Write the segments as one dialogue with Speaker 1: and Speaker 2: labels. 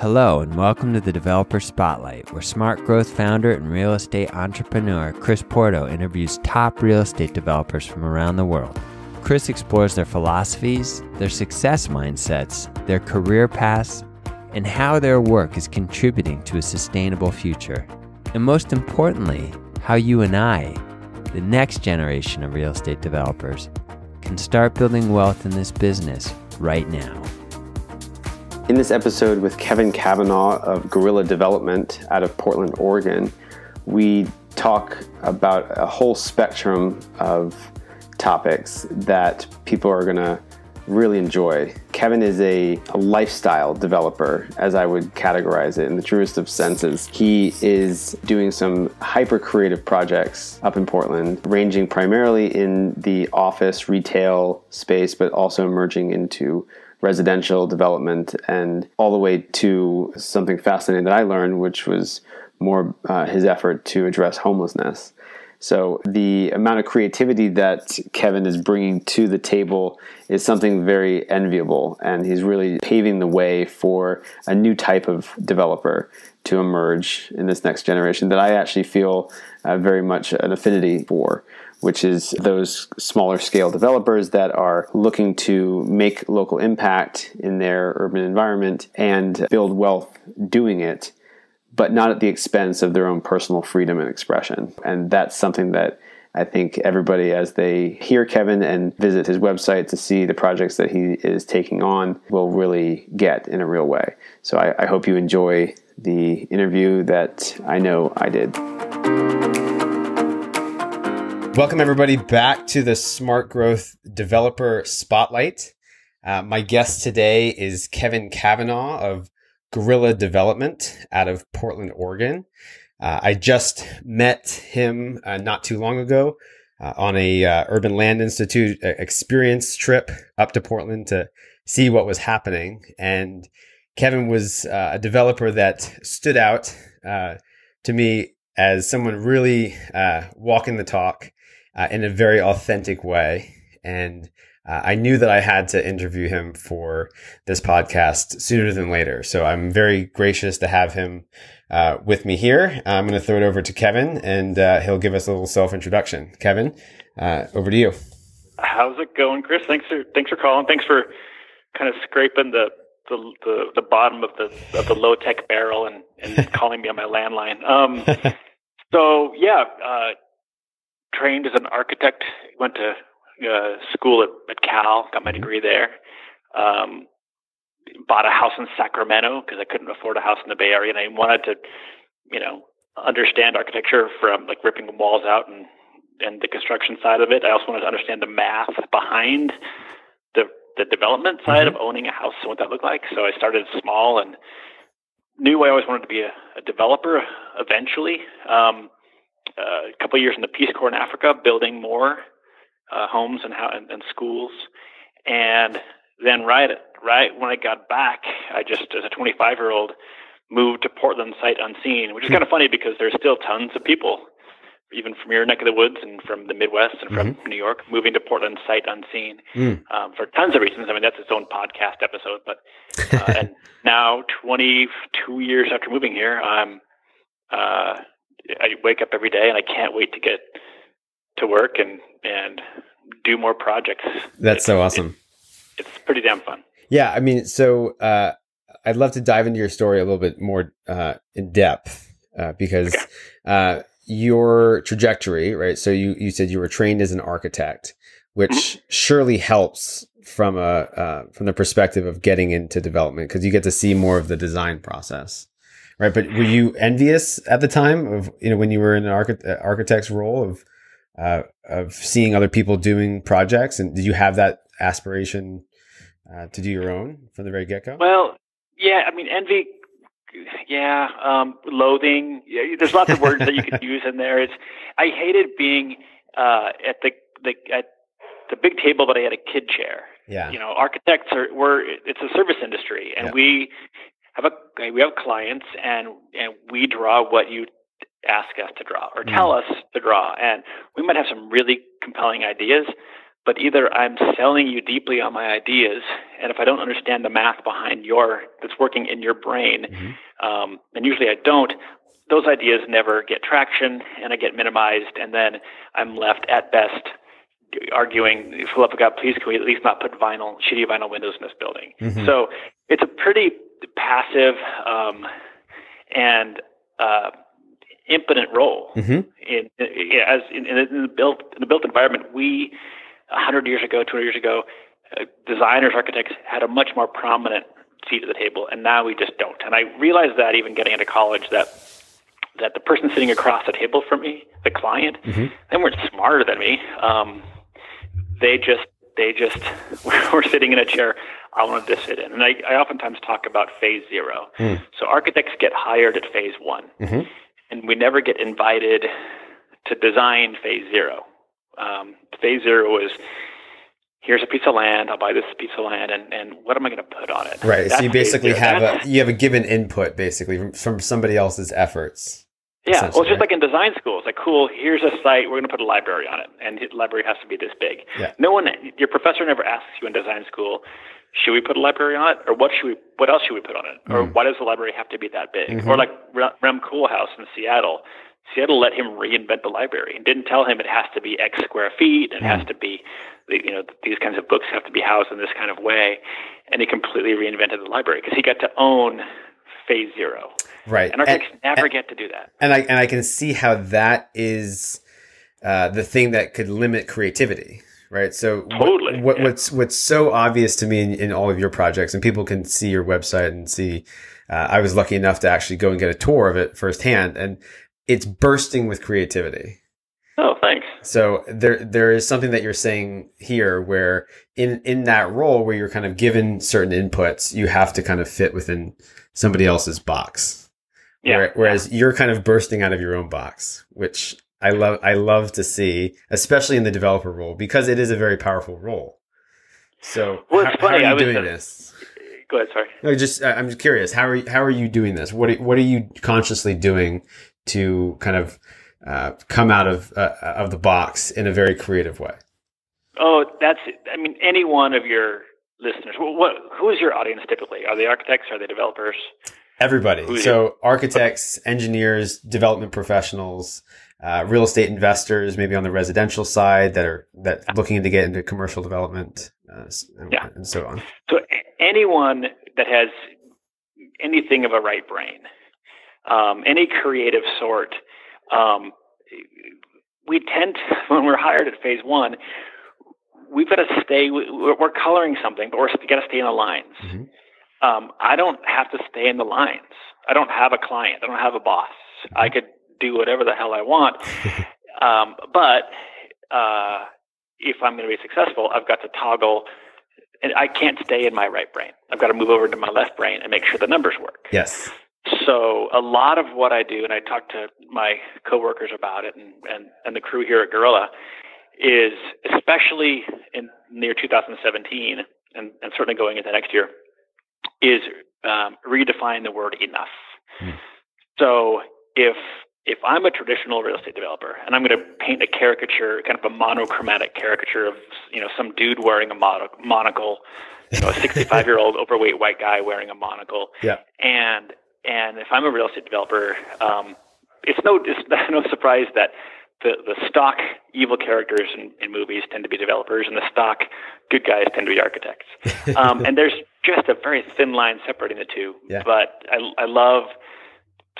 Speaker 1: Hello, and welcome to the Developer Spotlight, where smart growth founder and real estate entrepreneur Chris Porto interviews top real estate developers from around the world. Chris explores their philosophies, their success mindsets, their career paths, and how their work is contributing to a sustainable future. And most importantly, how you and I, the next generation of real estate developers, can start building wealth in this business right now.
Speaker 2: In this episode with Kevin Cavenaugh of Guerrilla Development out of Portland, Oregon, we talk about a whole spectrum of topics that people are going to really enjoy. Kevin is a, a, lifestyle developer, as I would categorize it in the truest of senses. He is doing some hyper creative projects up in Portland, ranging primarily in the office retail space, but also emerging into residential development and all the way to something fascinating that I learned, which was more uh, his effort to address homelessness. So the amount of creativity that Kevin is bringing to the table is something very enviable, and he's really paving the way for a new type of developer to emerge in this next generation that I actually feel uh, very much an affinity for which is those smaller scale developers that are looking to make local impact in their urban environment and build wealth doing it, but not at the expense of their own personal freedom and expression. And that's something that I think everybody, as they hear Kevin and visit his website to see the projects that he is taking on, will really get in a real way. So I, I hope you enjoy the interview that I know I did. Welcome, everybody, back to the Smart Growth Developer Spotlight. Uh, my guest today is Kevin Cavenaugh of Guerrilla Development out of Portland, Oregon. Uh, I just met him uh, not too long ago uh, on a uh, Urban Land Institute uh, experience trip up to Portland to see what was happening. And Kevin was a developer that stood out to me as someone really walking the talk uh, in a very authentic way. And uh, I knew that I had to interview him for this podcast sooner than later. So I'm very gracious to have him uh, with me here. I'm going to throw it over to Kevin and uh, he'll give us a little self introduction. Kevin, uh, over to you.
Speaker 3: How's it going, Chris? Thanks for thanks for calling. Thanks for kind of scraping the the, the, the bottom of the of the low tech barrel and, and calling me on my landline. Um, so yeah, uh, trained as an architect. Went to uh, school at, at Cal, got my mm-hmm. degree there. Um, bought a house in Sacramento because I couldn't afford a house in the Bay Area, and I wanted to, you know, understand architecture from like ripping the walls out and and the construction side of it. I also wanted to understand the math behind the the development side mm-hmm. of owning a house and what that looked like. So I started small and knew I always wanted to be a, a developer eventually. Um, a couple of years in the Peace Corps in Africa, building more uh, homes and, how, and, and schools. And then right right when I got back, I just as a 25 year old moved to Portland sight unseen, which is kind of funny because there's still tons of people, even from your neck of the woods and from the Midwest and from mm-hmm. New York, moving to Portland sight unseen mm. um, for tons of reasons. I mean, that's its own podcast episode. But uh, and now, 22 years after moving here, I'm uh, I wake up every day and I can't wait to get to work and and do more projects.
Speaker 2: That's so awesome.
Speaker 3: It, it's pretty damn fun.
Speaker 2: Yeah, I mean, so uh, I'd love to dive into your story a little bit more uh, in depth uh, because okay. Uh, your trajectory, right? So you you said you were trained as an architect, which mm-hmm. surely helps from a uh, from the perspective of getting into development because you get to see more of the design process right? But were you envious at the time of you know when you were in an archi- uh, architect's role of uh, of seeing other people doing projects, and did you have that aspiration uh, to do your own from the very get go?
Speaker 3: Well, yeah, I mean envy. Yeah, um, loathing. Yeah, there's lots of words that you could use in there. It's I hated being uh, at the the at the big table, but I had a kid chair.
Speaker 2: Yeah.
Speaker 3: You know, architects are we're it's a service industry, and yeah. we have a we have clients and and we draw what you ask us to draw or tell mm. us to draw and we might have some really compelling ideas but either I'm selling you deeply on my ideas, and if I don't understand the math behind your that's working in your brain, mm-hmm. um, and usually I don't, those ideas never get traction, and I get minimized, and then I'm left at best arguing, Philip, God, please can we at least not put vinyl, shitty vinyl windows in this building? Mm-hmm. So it's a pretty passive um, and uh, impotent role mm-hmm. in, in, as in, in, the built in the built environment. We, hundred years ago, two hundred years ago, uh, designers, architects had a much more prominent seat at the table, and now we just don't. And I realized that even getting into college that that the person sitting across the table from me, the client, mm-hmm. they weren't smarter than me. Um, they just they just were sitting in a chair I wanted to sit in. And I, I oftentimes talk about phase zero. Mm. So architects get hired at phase one, mm-hmm. and we never get invited to design phase zero. Um, phase zero is here's a piece of land. I'll buy this piece of land, and, and what am I going to put on it?
Speaker 2: Right. That's so you basically have a you have a given input basically from, from somebody else's efforts.
Speaker 3: Yeah, well, it's just like in design school. It's Like, cool, here's a site. We're going to put a library on it, and the library has to be this big. Yeah. No one, your professor never asks you in design school, should we put a library on it, or what should we? What else should we put on it, or mm. why does the library have to be that big? Mm-hmm. Or like Rem Koolhaas in Seattle. Seattle let him reinvent the library and didn't tell him it has to be X square feet. It mm. has to be, you know, these kinds of books have to be housed in this kind of way, and he completely reinvented the library because he got to own phase zero.
Speaker 2: Right.
Speaker 3: And architects and, never and, get to do that.
Speaker 2: And I and I can see how that is uh, the thing that could limit creativity. Right. So
Speaker 3: totally.
Speaker 2: What, yeah. what's what's so obvious to me in, in, all of your projects, and people can see your website and see. Uh, I was lucky enough to actually go and get a tour of it firsthand, and it's bursting with creativity.
Speaker 3: Oh, thanks.
Speaker 2: So there there is something that you're saying here where in in that role where you're kind of given certain inputs, you have to kind of fit within somebody else's box. Yeah. Whereas you're kind of bursting out of your own box, which I love. I love to see, especially in the developer role, because it is a very powerful role. So,
Speaker 3: well, how,
Speaker 2: how,
Speaker 3: are
Speaker 2: you doing this?
Speaker 3: Go ahead. Sorry.
Speaker 2: No, just I'm just curious. How are you, how are you doing this? What are, what are you consciously doing to kind of uh, come out of uh, of the box in a very creative way?
Speaker 3: Oh, that's. I mean, any one of your listeners. What, who is your audience typically? Are they architects? Are they developers?
Speaker 2: Everybody. So architects, engineers, development professionals, uh, real estate investors, maybe on the residential side that are that looking to get into commercial development, uh, and, yeah. and so on.
Speaker 3: So anyone that has anything of a right brain, um, any creative sort, um, we tend to, when we're hired at phase one, we've got to stay. We're coloring something, but we're got to stay in the lines. Mm-hmm. Um, I don't have to stay in the lines. I don't have a client. I don't have a boss. I could do whatever the hell I want. um, but uh, if I'm going to be successful, I've got to toggle. And I can't stay in my right brain. I've got to move over to my left brain and make sure the numbers work.
Speaker 2: Yes.
Speaker 3: So a lot of what I do, and I talk to my coworkers about it, and, and, and the crew here at Guerrilla, is especially in near 2017 and, and certainly going into next year, is um, redefine the word enough. Hmm. So if if I'm a traditional real estate developer and I'm going to paint a caricature, kind of a monochromatic caricature of you know some dude wearing a monocle, you know, a 65 year old overweight white guy wearing a monocle,
Speaker 2: yeah.
Speaker 3: and and if I'm a real estate developer, um, it's no it's no surprise that the, the stock evil characters in, in movies tend to be developers, and the stock good guys tend to be architects. Um, and there's just a very thin line separating the two. Yeah. But I, I love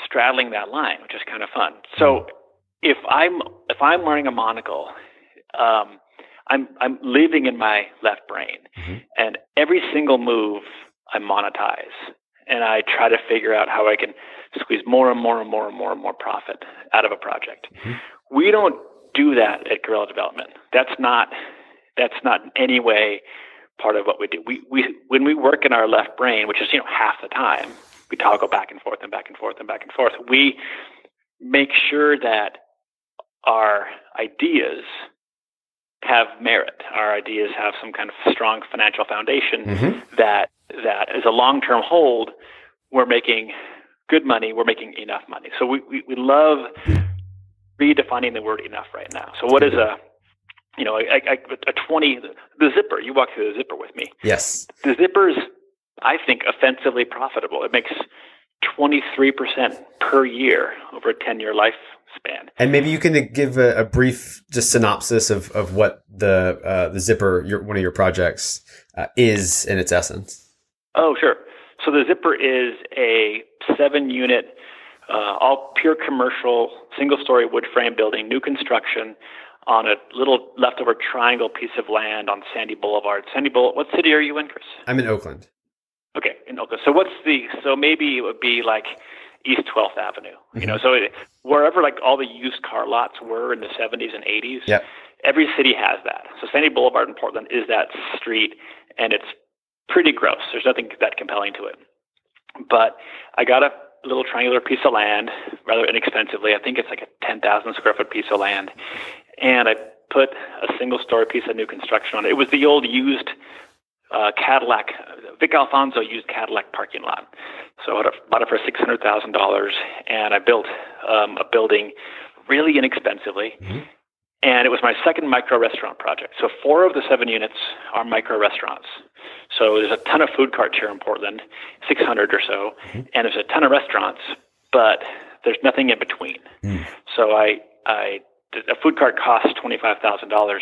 Speaker 3: straddling that line, which is kind of fun. So mm. if I'm if I'm wearing a monocle, um, I'm I'm living in my left brain, mm-hmm. and every single move I monetize, and I try to figure out how I can squeeze more and more and more and more and more profit out of a project. Mm-hmm. We don't do that at Guerrilla Development. That's not that's not in any way part of what we do. We we when we work in our left brain, which is you know half the time, we toggle back and forth and back and forth and back and forth. We make sure that our ideas have merit. Our ideas have some kind of strong financial foundation mm-hmm. that that is a long term hold. We're making good money. We're making enough money. So we, we, we love redefining the word enough right now. So what is a you know, I, I, a 20, the zipper, you walk through the zipper with me.
Speaker 2: Yes.
Speaker 3: The zipper's, I think, offensively profitable. It makes 23% per year over a 10 year lifespan.
Speaker 2: And maybe you can give a, a, brief just synopsis of, of what the, uh, the zipper, your, one of your projects, uh, is in its essence.
Speaker 3: Oh, sure. So the zipper is a seven unit, uh, all pure commercial, single story wood frame building, new construction on a little leftover triangle piece of land on Sandy Boulevard. Sandy Boulevard, what city are you in, Chris?
Speaker 2: I'm in Oakland.
Speaker 3: Okay, in Oakland. So what's the, so maybe it would be like East 12th Avenue, mm-hmm. you know, so it, wherever like all the used car lots were in the 70s and 80s,
Speaker 2: yep.
Speaker 3: every city has that. So Sandy Boulevard in Portland is that street, and it's pretty gross. There's nothing that compelling to it. But I got a little triangular piece of land rather inexpensively. I think it's like a 10,000 square foot piece of land. And I put a single story piece of new construction on it. It was the old used uh, Cadillac, Vic Alfonso used Cadillac parking lot. So I bought it for $600,000 and I built um, a building really inexpensively. Mm-hmm. And it was my second micro restaurant project. So four of the seven units are micro restaurants. So there's a ton of food carts here in Portland, 600 or so, mm-hmm. and there's a ton of restaurants, but there's nothing in between. Mm. So I, I, a food cart costs $25,000.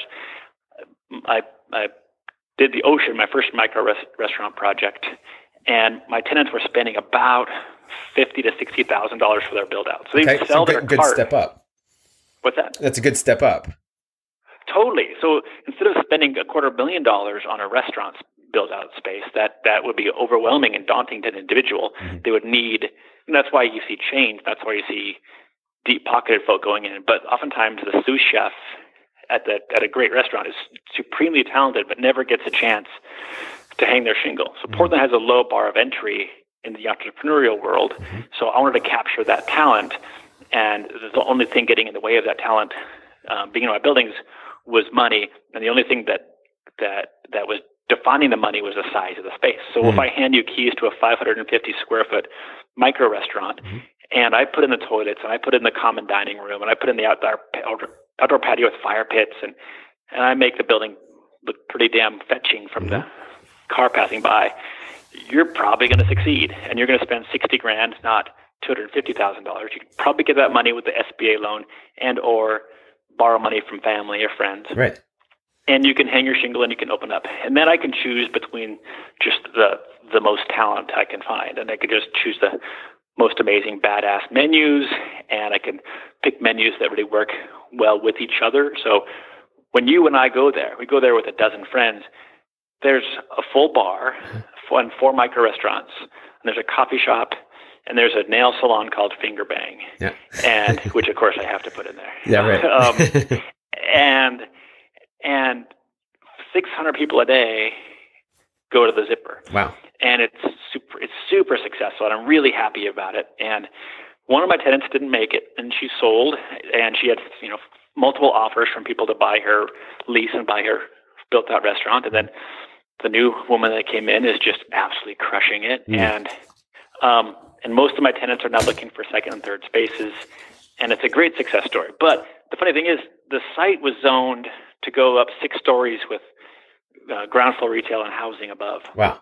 Speaker 3: I, I did the Ocean, my first micro res- restaurant project, and my tenants were spending about fifty to sixty thousand dollars for their build out. So they okay, sell
Speaker 2: so
Speaker 3: their
Speaker 2: good,
Speaker 3: cart.
Speaker 2: good step up.
Speaker 3: What's that?
Speaker 2: That's a good step up.
Speaker 3: Totally. So instead of spending a quarter million dollars on a restaurant build out space, that that would be overwhelming and daunting to an individual. Mm-hmm. They would need, and that's why you see change. That's why you see deep pocketed folk going in. But oftentimes the sous chef at the at a great restaurant is supremely talented, but never gets a chance to hang their shingle. So mm-hmm. Portland has a low bar of entry in the entrepreneurial world. Mm-hmm. So I wanted to capture that talent, and the only thing getting in the way of that talent um, being in my buildings was money, and the only thing that that that was defining the money was the size of the space. So mm-hmm. if I hand you keys to a 550 square foot micro restaurant, mm-hmm. and I put in the toilets, and I put in the common dining room, and I put in the outdoor outdoor patio with fire pits, and and I make the building look pretty damn fetching from mm-hmm. the car passing by. You're probably going to succeed, and you're going to spend sixty grand, not two hundred fifty thousand dollars. You can probably get that money with the SBA loan and or borrow money from family or friends.
Speaker 2: Right.
Speaker 3: And you can hang your shingle and you can open up, and then I can choose between just the the most talent I can find, and I could just choose the most amazing badass menus and I can pick menus that really work well with each other. So when you and I go there, we go there with a dozen friends. There's a full bar and four micro restaurants, and there's a coffee shop, and there's a nail salon called Finger Bang,
Speaker 2: yeah.
Speaker 3: and which of course I have to put in there.
Speaker 2: Yeah, right.
Speaker 3: um, and and 600 people a day go to the zipper.
Speaker 2: Wow.
Speaker 3: And it's super, it's super successful, and I'm really happy about it. And one of my tenants didn't make it, and she sold, and she had you know multiple offers from people to buy her lease and buy her built out restaurant, and then the new woman that came in is just absolutely crushing it, mm. and um, and most of my tenants are now looking for second and third spaces, and it's a great success story. But the funny thing is, the site was zoned to go up six stories with uh, ground floor retail and housing above.
Speaker 2: Wow.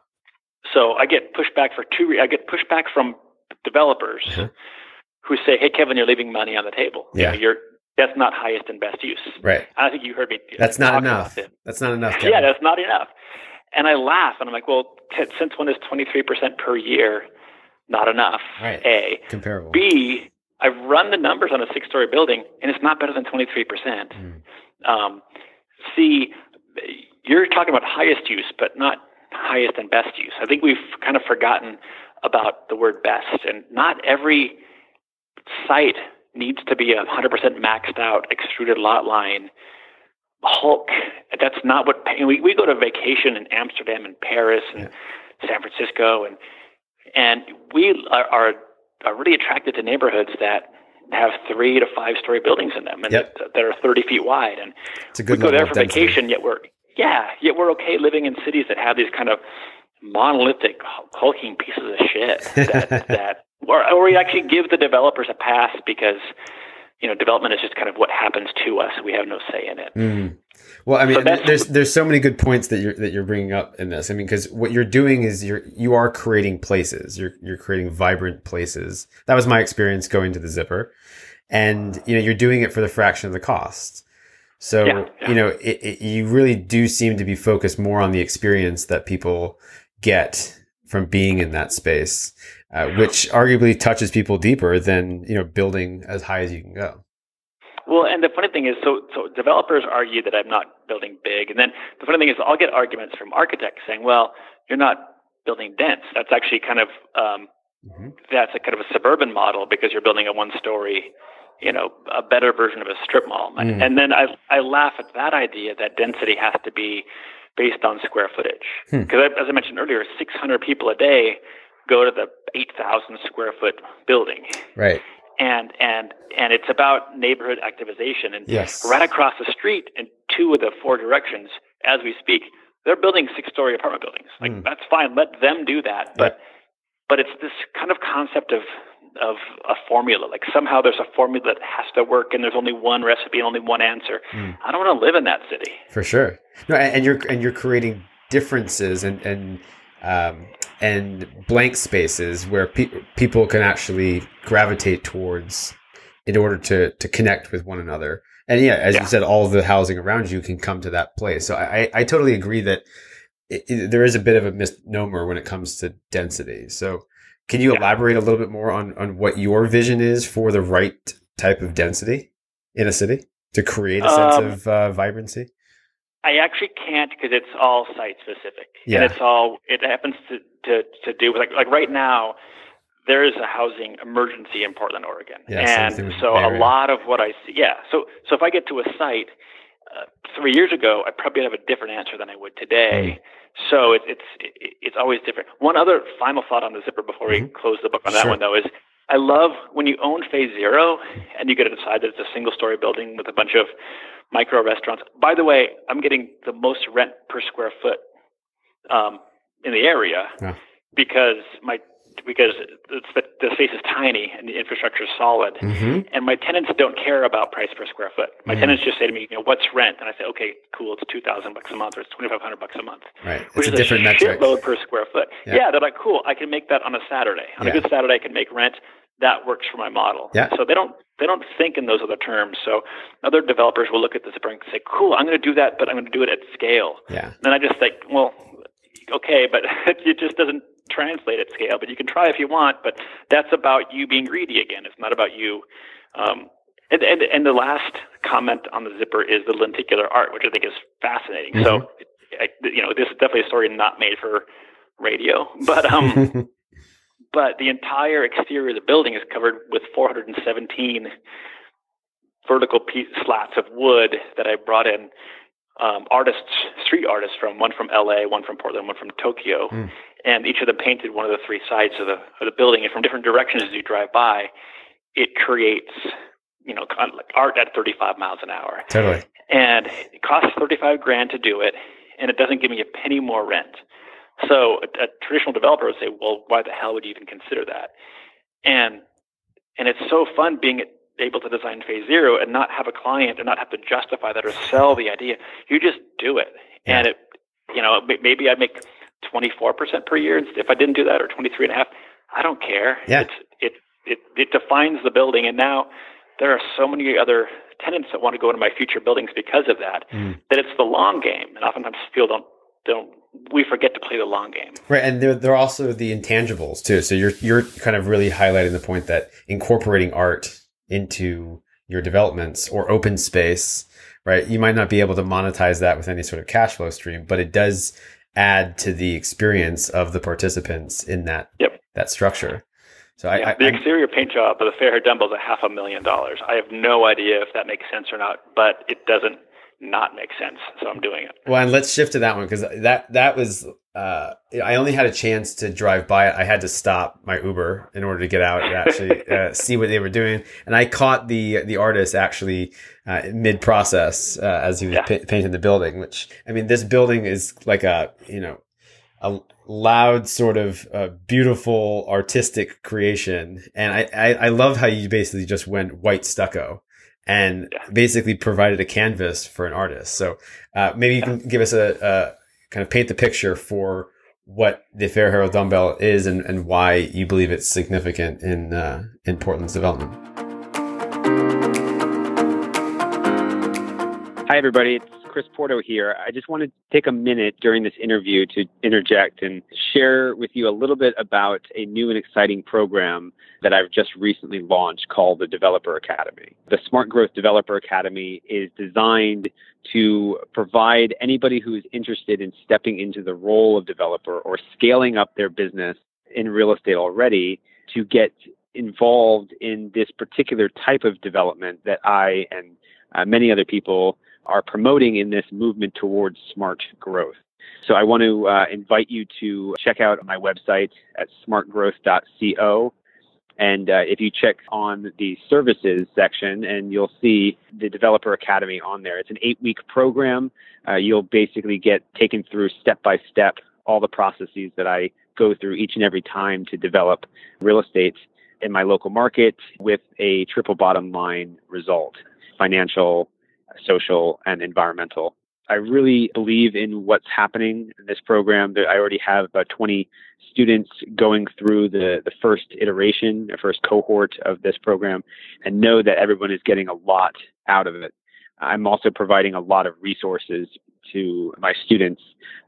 Speaker 3: So I get pushback for two. Re- I get pushback from developers mm-hmm. who say, "Hey, Kevin, you're leaving money on the table.
Speaker 2: Yeah,
Speaker 3: you know, you're that's not highest and best use."
Speaker 2: Right.
Speaker 3: I think you heard me.
Speaker 2: That's not enough. That's not enough. Kevin.
Speaker 3: Yeah, that's not enough. And I laugh, and I'm like, "Well, t- since when is 23 percent per year not enough?"
Speaker 2: Right.
Speaker 3: A
Speaker 2: comparable.
Speaker 3: B I've run the numbers on a six-story building, and it's not better than 23 percent. Mm. Um, C you're talking about highest use, but not highest and best use. I think we've kind of forgotten about the word best, and not every site needs to be a 100% maxed out extruded lot line Hulk. That's not what we we go to vacation in Amsterdam and Paris and yeah. San Francisco, and and we are, are are really attracted to neighborhoods that have three to five story buildings in them and
Speaker 2: yep.
Speaker 3: that, that, are 30 feet wide. And
Speaker 2: it's a good
Speaker 3: we go there for density. vacation, yet we're yeah, yet we're okay living in cities that have these kind of monolithic, hulking pieces of shit that, that or, or we actually give the developers a pass because you know development is just kind of what happens to us. We have no say in it.
Speaker 2: Mm. Well, I mean, so there's there's so many good points that you're that you're bringing up in this. I mean, because what you're doing is you're you are creating places. You're you're creating vibrant places. That was my experience going to the Zipper, and you know you're doing it for the fraction of the cost. So yeah, yeah. you know it, it, you really do seem to be focused more on the experience that people get from being in that space, uh, which arguably touches people deeper than you know building as high as you can go.
Speaker 3: Well, and the funny thing is, so so developers argue that I'm not building big, and then the funny thing is, I'll get arguments from architects saying, "Well, you're not building dense. That's actually kind of um, mm-hmm. that's a kind of a suburban model because you're building a one-story, you know, a better version of a strip mall." Mm. And then I I laugh at that idea that density has to be based on square footage because, hmm. as I mentioned earlier, 600 people a day go to the 8,000 square foot building.
Speaker 2: Right
Speaker 3: and and and it's about neighborhood activization. And
Speaker 2: yes.
Speaker 3: right across the street, in two of the four directions, as we speak, they're building six-story apartment buildings. Like mm. that's fine, let them do that. But but it's this kind of concept of of a formula. Like somehow there's a formula that has to work, and there's only one recipe and only one answer. Mm. I don't want to live in that city.
Speaker 2: For sure. No, and you're and you're creating differences and and um, and blank spaces where pe- people can actually gravitate towards in order to to connect with one another. And yeah, as yeah. you said, all the housing around you can come to that place. So I, I totally agree that it, it, there is a bit of a misnomer when it comes to density. So can you yeah. elaborate a little bit more on, on what your vision is for the right type of density in a city to create a sense um, of uh, vibrancy?
Speaker 3: I actually can't because it's all site specific, yeah. and it's all it happens to to to do with like like right now. There is a housing emergency in Portland, Oregon,
Speaker 2: yeah,
Speaker 3: and so a lot of what I see, yeah. So so if I get to a site uh, three years ago, I probably have a different answer than I would today. Mm. So it, it's it, it's always different. One other final thought on the zipper before mm-hmm. we close the book on that
Speaker 2: sure.
Speaker 3: one though is I love when you own phase zero and you get to decide that it's a single story building with a bunch of micro restaurants. By the way, I'm getting the most rent per square foot um, in the area yeah. because my because it's the, the space is tiny and the infrastructure is solid, mm-hmm. and my tenants don't care about price per square foot. My mm-hmm. tenants just say to me, you know, what's rent? And I say, okay, cool, it's two thousand bucks a month or it's twenty five hundred bucks a month.
Speaker 2: Right, it's
Speaker 3: which
Speaker 2: a is different
Speaker 3: a
Speaker 2: metric.
Speaker 3: shitload per square foot. Yeah. yeah. they're like, cool, I can make that on a Saturday. On yeah. a good Saturday, I can make rent that works for my model.
Speaker 2: Yeah.
Speaker 3: So they don't they don't think in those other terms. So other developers will look at this and say, "Cool, I'm going to do that, but I'm going to do it at scale."
Speaker 2: Yeah.
Speaker 3: And then I just think, well, okay, but it just doesn't translate at scale. But you can try if you want. But that's about you being greedy again. It's not about you. Um, and, and and the last comment on the zipper is the lenticular art, which I think is fascinating. Mm-hmm. So, I, you know, this is definitely a story not made for radio, but um. but the entire exterior of the building is covered with 417 vertical piece, slats of wood that I brought in um, artists, street artists from one from L.A., one from Portland, one from Tokyo, mm. and each of them painted one of the three sides of the of the building. And from different directions as you drive by, it creates you know art at 35 miles an hour.
Speaker 2: Totally.
Speaker 3: And it costs 35 grand to do it, and it doesn't give me a penny more rent. So a, a traditional developer would say, well, why the hell would you even consider that? And and it's so fun being able to design phase zero and not have a client and not have to justify that or sell the idea. You just do it. Yeah. And it, you know, maybe I make 24% per year if I didn't do that or 23 and a half. I don't care.
Speaker 2: Yeah.
Speaker 3: It's, it, it, it defines the building. And now there are so many other tenants that want to go into my future buildings because of that, mm. that it's the long game. And oftentimes people don't, don't we forget to play the long game.
Speaker 2: Right, and they're they're also the intangibles too. So you're you're kind of really highlighting the point that incorporating art into your developments or open space, right? You might not be able to monetize that with any sort of cash flow stream, but it does add to the experience of the participants in that
Speaker 3: yep.
Speaker 2: that structure. So
Speaker 3: yeah,
Speaker 2: I,
Speaker 3: the exterior paint job of the Fair-Haired Dumbbell is a half a million dollars. I have no idea if that makes sense or not, but it doesn't not make sense. So I'm doing it.
Speaker 2: Well, and let's shift to that one because that that was uh, I only had a chance to drive by it. I had to stop my Uber in order to get out and actually uh, see what they were doing. And I caught the the artist actually uh, mid process uh, as he was yeah. pa- painting the building. Which I mean, this building is like a you know a loud sort of uh, beautiful artistic creation and I, I, I love how you basically just went white stucco and yeah. basically provided a canvas for an artist. So uh, maybe you can give us a, a, kind of paint the picture for what the Fair-Haired Dumbbell is and, and why you believe it's significant in uh, in Portland's development.
Speaker 4: Hi, everybody. It's Chris Porto here. I just wanted to take a minute during this interview to interject and share with you a little bit about a new and exciting program that I've just recently launched called the Developer Academy. The Smart Growth Developer Academy is designed to provide anybody who is interested in stepping into the role of developer or scaling up their business in real estate already to get involved in this particular type of development that I and uh, many other people are promoting in this movement towards smart growth. So I want to uh, invite you to check out my website at smartgrowth.co. And uh, if you check on the services section, and you'll see the Developer Academy on there. It's an eight week program. Uh, you'll basically get taken through step by step all the processes that I go through each and every time to develop real estate in my local market with a triple bottom line result financial, social, and environmental. I really believe in what's happening in this program. I already have about 20 students going through the, the first iteration, the first cohort of this program, and know that everyone is getting a lot out of it. I'm also providing a lot of resources to my students,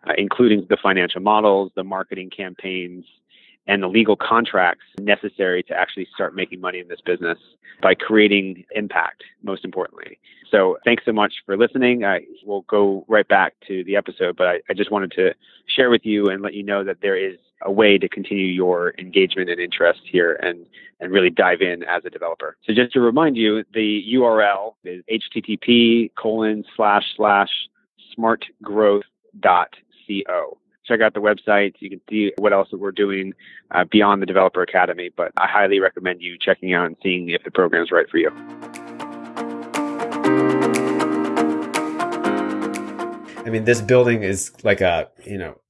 Speaker 4: uh, including the financial models, the marketing campaigns, and the legal contracts necessary to actually start making money in this business by creating impact, most importantly. So thanks so much for listening. I will go right back to the episode, but I, I just wanted to share with you and let you know that there is a way to continue your engagement and interest here and, and really dive in as a developer. So just to remind you, the URL is http colon slash slash smartgrowth.co check out the website. You can see what else that we're doing uh, beyond the Developer Academy. But I highly recommend you checking out and seeing if the program is right for you.
Speaker 2: I mean, this building is like a you know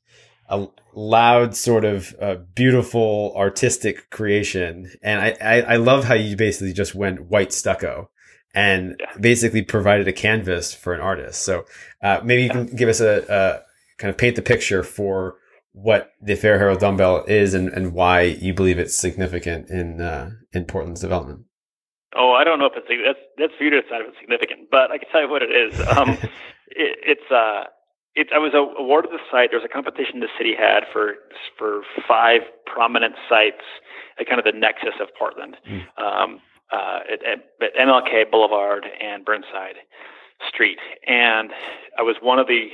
Speaker 2: a loud sort of uh, beautiful artistic creation, and I, I I love how you basically just went white stucco and basically provided a canvas for an artist. So uh, maybe you can give us a, a, kind of paint the picture for what the Fair-Haired Dumbbell is and, and why you believe it's significant in uh, in Portland's development.
Speaker 3: Oh, I don't know if it's that's that's for you to decide if it's significant, but I can tell you what it is. Um, it, it's uh, it, I was awarded the site. There was a competition the city had for for five prominent sites at kind of the nexus of Portland, mm. um, uh, at, at MLK Boulevard and Burnside Street, and I was one of the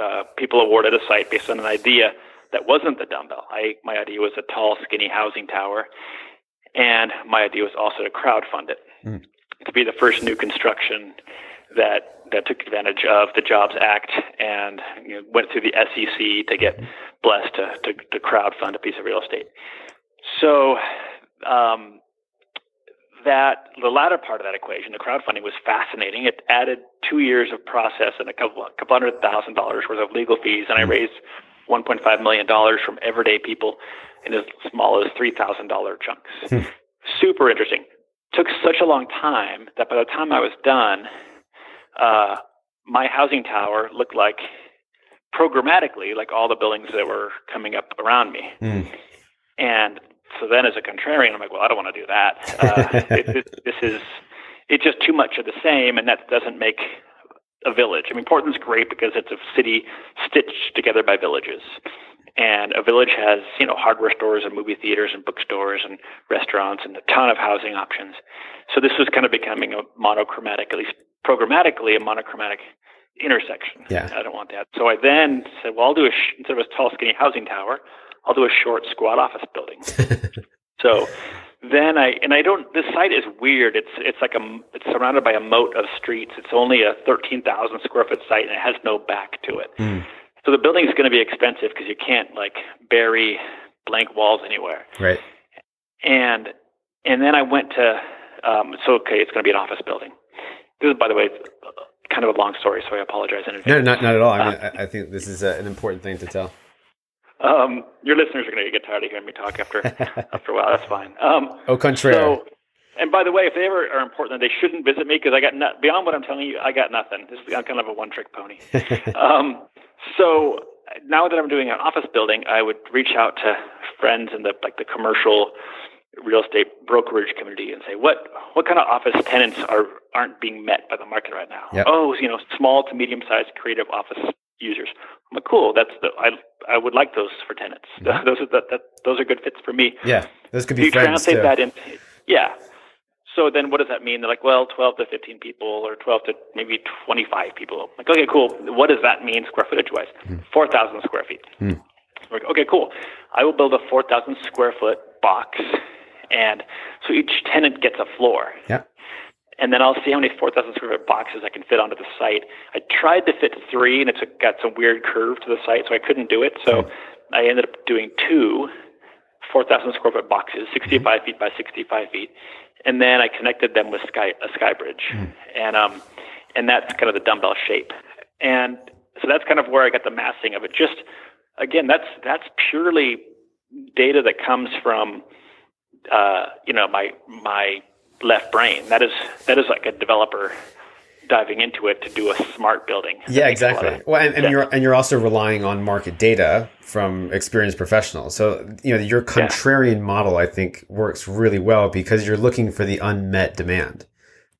Speaker 3: uh, people awarded a site based on an idea that wasn't the dumbbell. I, my idea was a tall, skinny housing tower, and my idea was also to crowdfund it mm. to be the first new construction that that took advantage of the Jobs Act and you know, went through the SEC to get blessed to, to, to crowdfund a piece of real estate. So um, that the latter part of that equation, the crowdfunding, was fascinating. It added two years of process and a couple, a couple hundred thousand dollars worth of legal fees, and I hmm. raised 1.5 million dollars from everyday people in as small as three thousand dollar chunks. Hmm. Super interesting. Took such a long time that by the time I was done, uh, my housing tower looked like programmatically like all the buildings that were coming up around me. Mm. And so then as a contrarian, I'm like, well, I don't want to do that. Uh, it, it, this is, it's just too much of the same, and that doesn't make a village. I mean, Portland's great because it's a city stitched together by villages. And a village has, you know, hardware stores and movie theaters and bookstores and restaurants and a ton of housing options. So this was kind of becoming a monochromatic, at least programmatically, a monochromatic intersection.
Speaker 2: Yeah.
Speaker 3: I don't want that. So I then said, well, I'll do a, sh- instead of a tall, skinny housing tower, I'll do a short squat office building. so then I and I don't. This site is weird. It's it's like a it's surrounded by a moat of streets. It's only a thirteen thousand square foot site and it has no back to it. Mm. So the building is going to be expensive because you can't like bury blank walls anywhere.
Speaker 2: Right.
Speaker 3: And and then I went to um, so okay, it's going to be an office building. This is, by the way, kind of a long story, so I apologize in advance.
Speaker 2: No, not not at all. I mean, uh, I think this is a, an important thing to tell.
Speaker 3: Um, your listeners are going to get tired of hearing me talk after after a while. That's fine. Um,
Speaker 2: Au contraire. So,
Speaker 3: and by the way, if they ever are important, they shouldn't visit me because I got not, beyond what I'm telling you, I got nothing. This is I'm kind of a one-trick pony. um, so now that I'm doing an office building, I would reach out to friends in the like the commercial real estate brokerage community and say, what what kind of office tenants are aren't being met by the market right now?
Speaker 2: Yep.
Speaker 3: Oh, you know, small to medium sized creative office users. I'm like, cool. That's the I I would like those for tenants.
Speaker 2: Mhm.
Speaker 3: Those are that, that those are good fits for me.
Speaker 2: Yeah, those could
Speaker 3: Do
Speaker 2: be
Speaker 3: you
Speaker 2: friends
Speaker 3: translate
Speaker 2: too.
Speaker 3: that into yeah. So then what does that mean? They're like, well, 12 to 15 people or 12 to maybe 25 people. Like, okay, cool. What does that mean square footage wise? 4,000 square feet. We're like, okay, cool. I will build a 4,000 square foot box. And so each tenant gets a floor.
Speaker 2: Yeah.
Speaker 3: And then I'll see how many 4,000 square foot boxes I can fit onto the site. I tried to fit three, and it's got some weird curve to the site, so I couldn't do it. So I ended up doing two 4,000 square foot boxes, 65 feet by 65 feet, and then I connected them with sky a sky bridge, and um, and that's kind of the dumbbell shape, and so that's kind of where I got the massing of it. Just again, that's that's purely data that comes from uh, you know my my left brain. That is that is like a developer diving into it to do a smart building.
Speaker 2: Yeah,
Speaker 3: makes a lot
Speaker 2: exactly. Well, and, and you're and you're also relying on market data from experienced professionals. So you know your contrarian model, I think, works really well because you're looking for the unmet demand.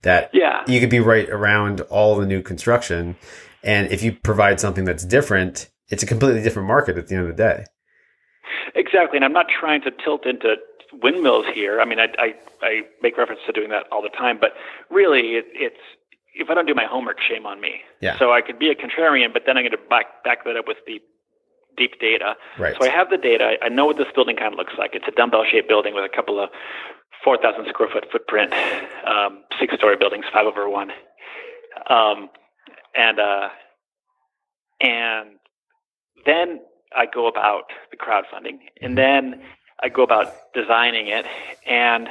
Speaker 2: That
Speaker 3: Yeah.
Speaker 2: you could be right around all the new construction, and if you provide something that's different, it's a completely different market at the end of the day.
Speaker 3: Exactly, and I'm not trying to tilt into windmills here. I mean, I I, I make reference to doing that all the time, but really, it, it's if I don't do my homework, shame on me.
Speaker 2: Yeah.
Speaker 3: So I could be a contrarian, but then I'm going to back back that up with the deep data.
Speaker 2: Right.
Speaker 3: So I have the data. I know what this building kind of looks like. It's a dumbbell-shaped building with a couple of 4,000 square foot footprint, um, six-story buildings, five over one, um, and uh, and then I go about the crowdfunding, and then I go about designing it, and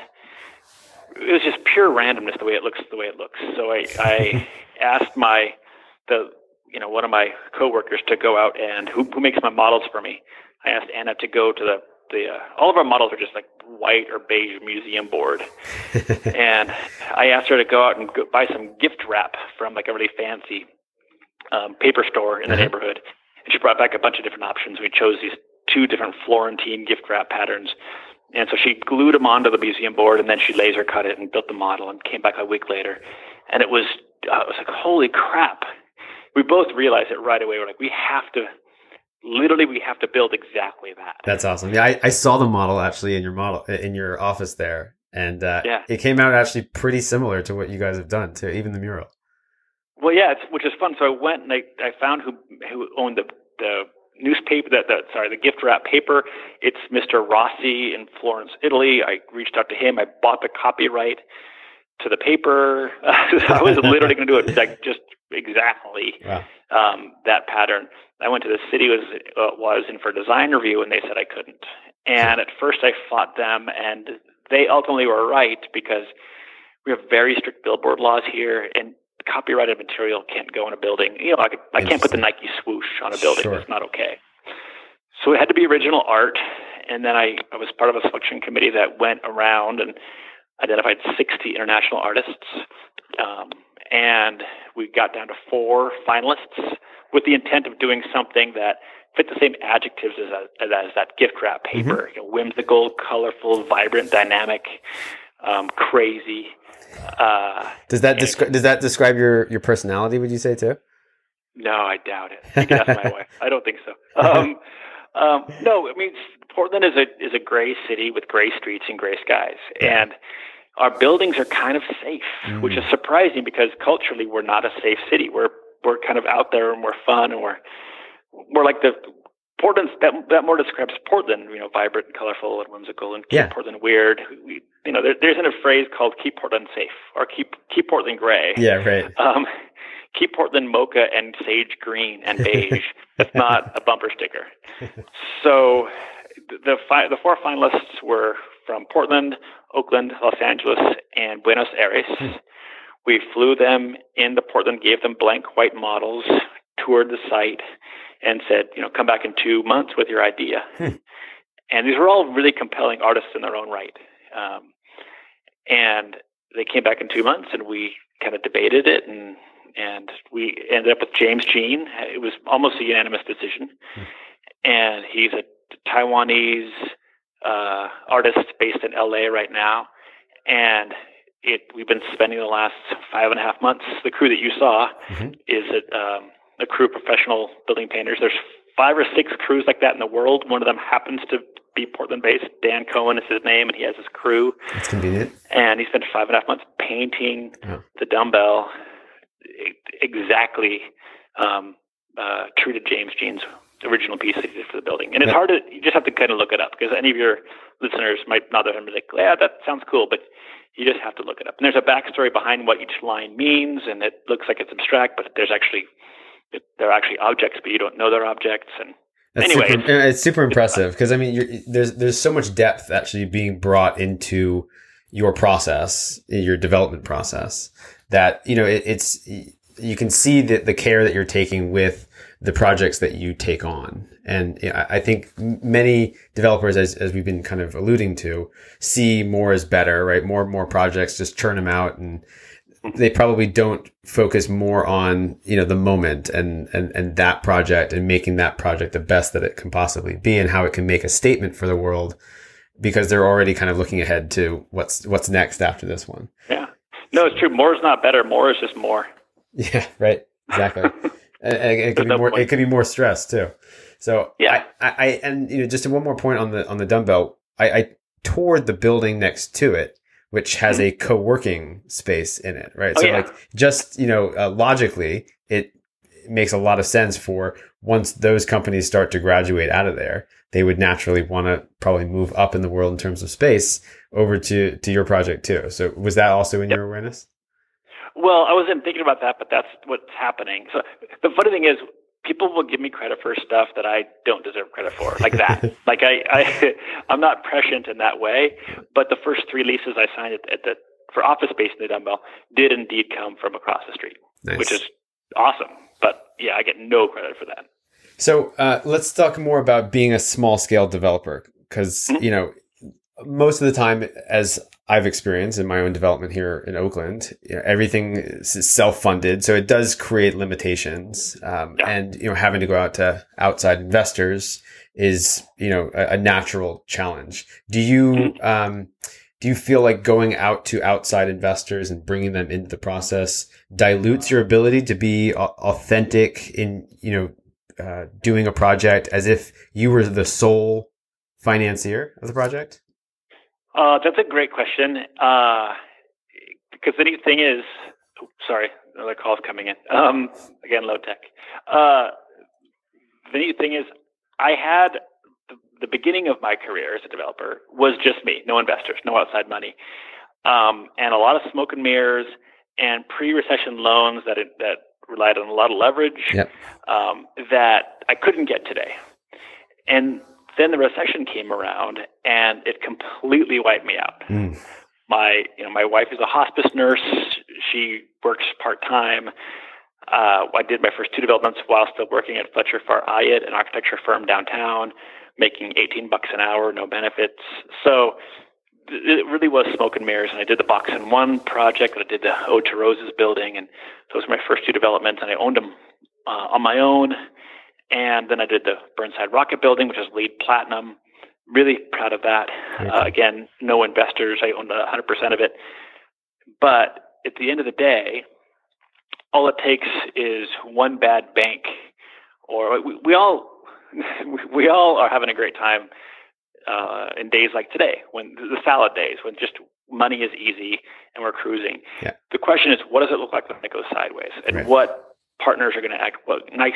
Speaker 3: it was just pure randomness the way it looks the way it looks. So I, I asked my the you know one of my coworkers to go out and who who makes my models for me. I asked Anna to go to the the uh, all of our models are just like white or beige museum board, and I asked her to go out and go, buy some gift wrap from like a really fancy um, paper store in the
Speaker 2: Uh-huh.
Speaker 3: neighborhood. And she brought back a bunch of different options. We chose these two different Florentine gift wrap patterns. And so she glued them onto the museum board and then she laser cut it and built the model and came back a week later. And it was, uh, it was like, holy crap. We both realized it right away. We're like, we have to, literally, we have to build exactly that.
Speaker 2: That's awesome. Yeah, I, I saw the model actually in your model in your office there, and uh,
Speaker 3: Yeah.
Speaker 2: it came out actually pretty similar to what you guys have done too, even the mural.
Speaker 3: Well, yeah, it's, which is fun. So I went and I, I found who who owned the the newspaper that that sorry the gift wrap paper. It's Mr. Rossi in Florence, Italy. I reached out to him. I bought the copyright to the paper. I was literally going to do it like just exactly
Speaker 2: Wow.
Speaker 3: um, that pattern. I went to the city was uh, was in for a design review, and they said I couldn't. And at first, I fought them, and they ultimately were right because we have very strict billboard laws here, and copyrighted material can't go in a building. You know, I, I can't put the Nike swoosh on a building.
Speaker 2: Sure.
Speaker 3: It's not okay. So it had to be original art, and then I, I was part of a selection committee that went around and identified 60 international artists, um, and we got down to four finalists with the intent of doing something that fit the same adjectives as, as, as that gift wrap paper. You know, whimsical, colorful, vibrant, dynamic, um, crazy. Uh,
Speaker 2: Does that descri- does that describe your your personality? Would you say too?
Speaker 3: no, I doubt it. You can ask my wife. I don't think so. Um, um, no, I mean Portland is a is a gray city with gray streets and gray skies, and our buildings are kind of safe, which is surprising because culturally we're not a safe city. We're we're kind of out there and we're fun and we're we're like the Portland's that that more describes Portland, you know, vibrant and colorful and whimsical and keep
Speaker 2: Yeah.
Speaker 3: Portland weird. We, you know, there, there's a phrase called "keep Portland safe" or "keep keep Portland gray."
Speaker 2: Yeah, right.
Speaker 3: Um, keep Portland mocha and sage green and beige. That's not a bumper sticker. So the fi- the four finalists were from Portland, Oakland, Los Angeles, and Buenos Aires. We flew them in into Portland, gave them blank white models, toured the site, and said, you know, come back in two months with your idea. and these were all really compelling artists in their own right. Um, And they came back in two months, and we kind of debated it, and and we ended up with James Jean. It was almost a unanimous decision, mm. and he's a Taiwanese uh, artist based in LA right now, and it we've been spending the last five and a half months. The crew that you saw mm-hmm. is a, um, a crew of professional building painters. There's five or six crews like that in the world. One of them happens to be Portland based. Dan Cohen is his name, and he has his crew.
Speaker 2: That's convenient.
Speaker 3: And he spent five and a half months painting oh. the dumbbell exactly um, uh, true to James Jean's original piece that he did for the building. And it's yeah. hard to, you just have to kind of look it up because any of your listeners might not have been like, yeah, that sounds cool, but you just have to look it up. And there's a backstory behind what each line means, and it looks like it's abstract, but there's actually, they're actually objects, but you don't know they're objects. And
Speaker 2: that's
Speaker 3: anyway,
Speaker 2: super, it's super impressive because I mean, there's there's so much depth actually being brought into your process, your development process, that you know it, it's you can see that the care that you're taking with the projects that you take on. And I think many developers, as, as we've been kind of alluding to, see more as better, right? More more projects, just churn them out and they probably don't focus more on, you know, the moment and, and, and that project and making that project the best that it can possibly be and how it can make a statement for the world because they're already kind of looking ahead to what's, what's next after this one.
Speaker 3: Yeah. No, it's true. More is not better. More is just more.
Speaker 2: Yeah, right. Exactly. it, could be more. Point. It could be more stress too. So
Speaker 3: yeah,
Speaker 2: I, I, and you know, just one more point on the on the dumbbell. I, I toured the building next to it, which has a co-working space in it, right?
Speaker 3: Oh,
Speaker 2: so
Speaker 3: yeah.
Speaker 2: like just you know, uh, logically, it makes a lot of sense for once those companies start to graduate out of there, they would naturally want to probably move up in the world in terms of space over to to your project too. So was that also in yep. your awareness?
Speaker 3: Well, I wasn't thinking about that, but that's what's happening. So the funny thing is, people will give me credit for stuff that I don't deserve credit for, like that. like I, I, I'm not prescient in that way. But the first three leases I signed at, at the for office space in the dumbbell did indeed come from across the street, nice. which is awesome. But yeah, I get no credit for that.
Speaker 2: So uh, let's talk more about being a small scale developer because mm-hmm. you know most of the time, as I've experienced in my own development here in Oakland, you know, everything is self-funded, so it does create limitations. Um, yeah. And you know, having to go out to outside investors is you know a, a natural challenge. Do you mm-hmm. um, do you feel like going out to outside investors and bringing them into the process dilutes your ability to be authentic in you know uh, doing a project as if you were the sole financier of the project?
Speaker 3: Uh, that's a great question. Uh, because the neat thing is, sorry, another call's coming in. Um, again, low tech. Uh, the neat thing is, I had the, the, beginning of my career as a developer was just me, no investors, no outside money, um, and a lot of smoke and mirrors and pre-recession loans that it, that relied on a lot of leverage
Speaker 2: yep.
Speaker 3: um, that I couldn't get today. And then the recession came around and it completely wiped me out. Mm. My, you know, my wife is a hospice nurse. She works part time. Uh, I did my first two developments while still working at Fletcher Farr Ayotte, an architecture firm downtown, making 18 bucks an hour, no benefits. So it really was smoke and mirrors. And I did the box in one project, and I did the Ode to Roses building, and those were my first two developments, and I owned them uh, on my own. And then I did the Burnside Rocket Building, which is LEED Platinum. Really proud of that. Uh, again, no investors. I owned 100% of it. But at the end of the day, all it takes is one bad bank, or we, we all we all are having a great time uh, in days like today, when the salad days, when just money is easy and we're cruising.
Speaker 2: Yeah.
Speaker 3: The question is, what does it look like when it goes sideways, and
Speaker 2: right.
Speaker 3: what partners are going to act nice,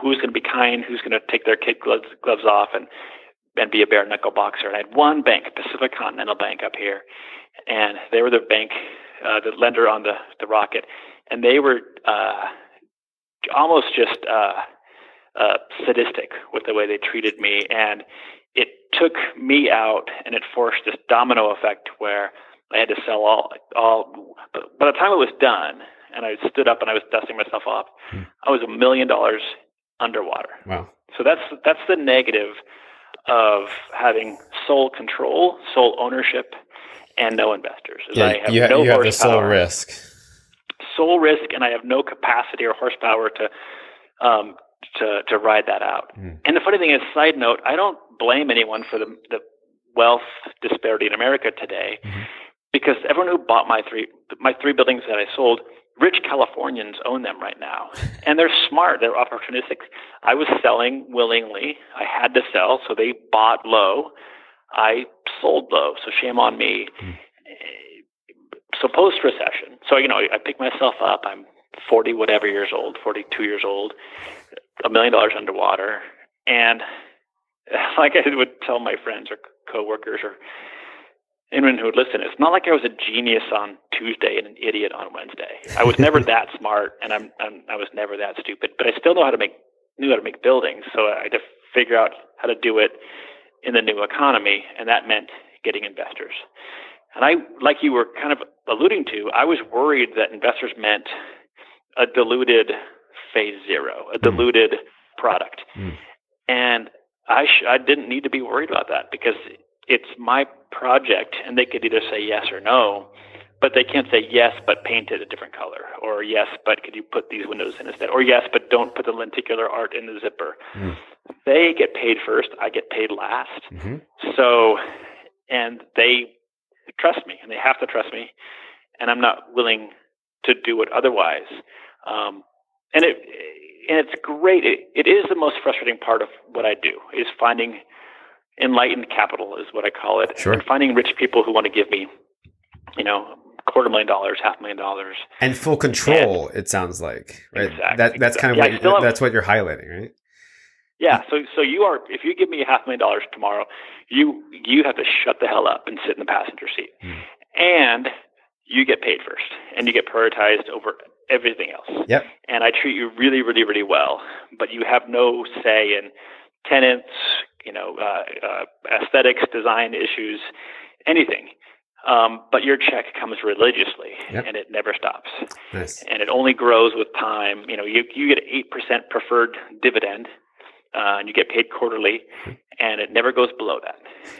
Speaker 3: who's going to be kind, who's going to take their kid gloves, gloves off and and be a bare knuckle boxer. And I had one bank, Pacific Continental Bank, up here, and they were the bank, uh, the lender on the the rocket, and they were uh, almost just uh, uh, sadistic with the way they treated me, and it took me out, and it forced this domino effect where I had to sell all all. But by the time it was done, and I stood up and I was dusting myself off. Hmm. I was a million dollars underwater.
Speaker 2: Wow.
Speaker 3: So that's that's the negative of having sole control, sole ownership, and no investors.
Speaker 2: Yeah,
Speaker 3: I have
Speaker 2: you, ha-
Speaker 3: no
Speaker 2: you have the sole risk.
Speaker 3: sole risk, and I have no capacity or horsepower to um, to to ride that out.
Speaker 2: Hmm.
Speaker 3: And the funny thing is, side note, I don't blame anyone for the the wealth disparity in America today,
Speaker 2: Mhm.
Speaker 3: because everyone who bought my three my three buildings that I sold, rich Californians own them right now, and they're smart, they're opportunistic. I was selling willingly, I had to sell, so they bought low. I sold low, so shame on me. So post recession, so you know, I pick myself up. I'm 40 whatever years old, 42 years old, a million dollars underwater, and like I would tell my friends or coworkers or anyone who would listen, it's not like I was a genius on Tuesday and an idiot on Wednesday. I was never that smart, and I'm, I'm I was never that stupid. But I still know how to make knew how to make buildings, so I had to figure out how to do it in the new economy, and that meant getting investors. And I, like you were kind of alluding to, I was worried that investors meant a diluted phase zero, a diluted product.
Speaker 2: Mm.
Speaker 3: And I, sh- I didn't need to be worried about that because it's my project and they could either say yes or no, but they can't say yes, but paint it a different color, or yes, but could you put these windows in instead, or yes, but don't put the lenticular art in the zipper.
Speaker 2: Mm.
Speaker 3: They get paid first, I get paid last.
Speaker 2: hmm
Speaker 3: So, and they trust me, and they have to trust me, and I'm not willing to do it otherwise. Um, and it and it's great. It, it is the most frustrating part of what I do is finding enlightened capital is what I call it,
Speaker 2: Sure.
Speaker 3: and finding rich people who want to give me, you know, quarter million dollars, half million dollars.
Speaker 2: And full control. it sounds like right.
Speaker 3: Exactly,
Speaker 2: That that's kind of.
Speaker 3: Yeah,
Speaker 2: what that's what you're highlighting, right?
Speaker 3: Yeah, so so you are if you give me a half million dollars tomorrow, you you have to shut the hell up and sit in the passenger seat.
Speaker 2: Hmm.
Speaker 3: And you get paid first and you get prioritized over everything else.
Speaker 2: Yep.
Speaker 3: And I treat you really, really, really well, but you have no say in tenants, you know, uh, uh, aesthetics, design issues, anything. Um, but your check comes religiously
Speaker 2: Yep.
Speaker 3: and it never stops
Speaker 2: Nice.
Speaker 3: and it only grows with time. You know, you you get eight percent preferred dividend, uh, and you get paid quarterly, and it never goes below that.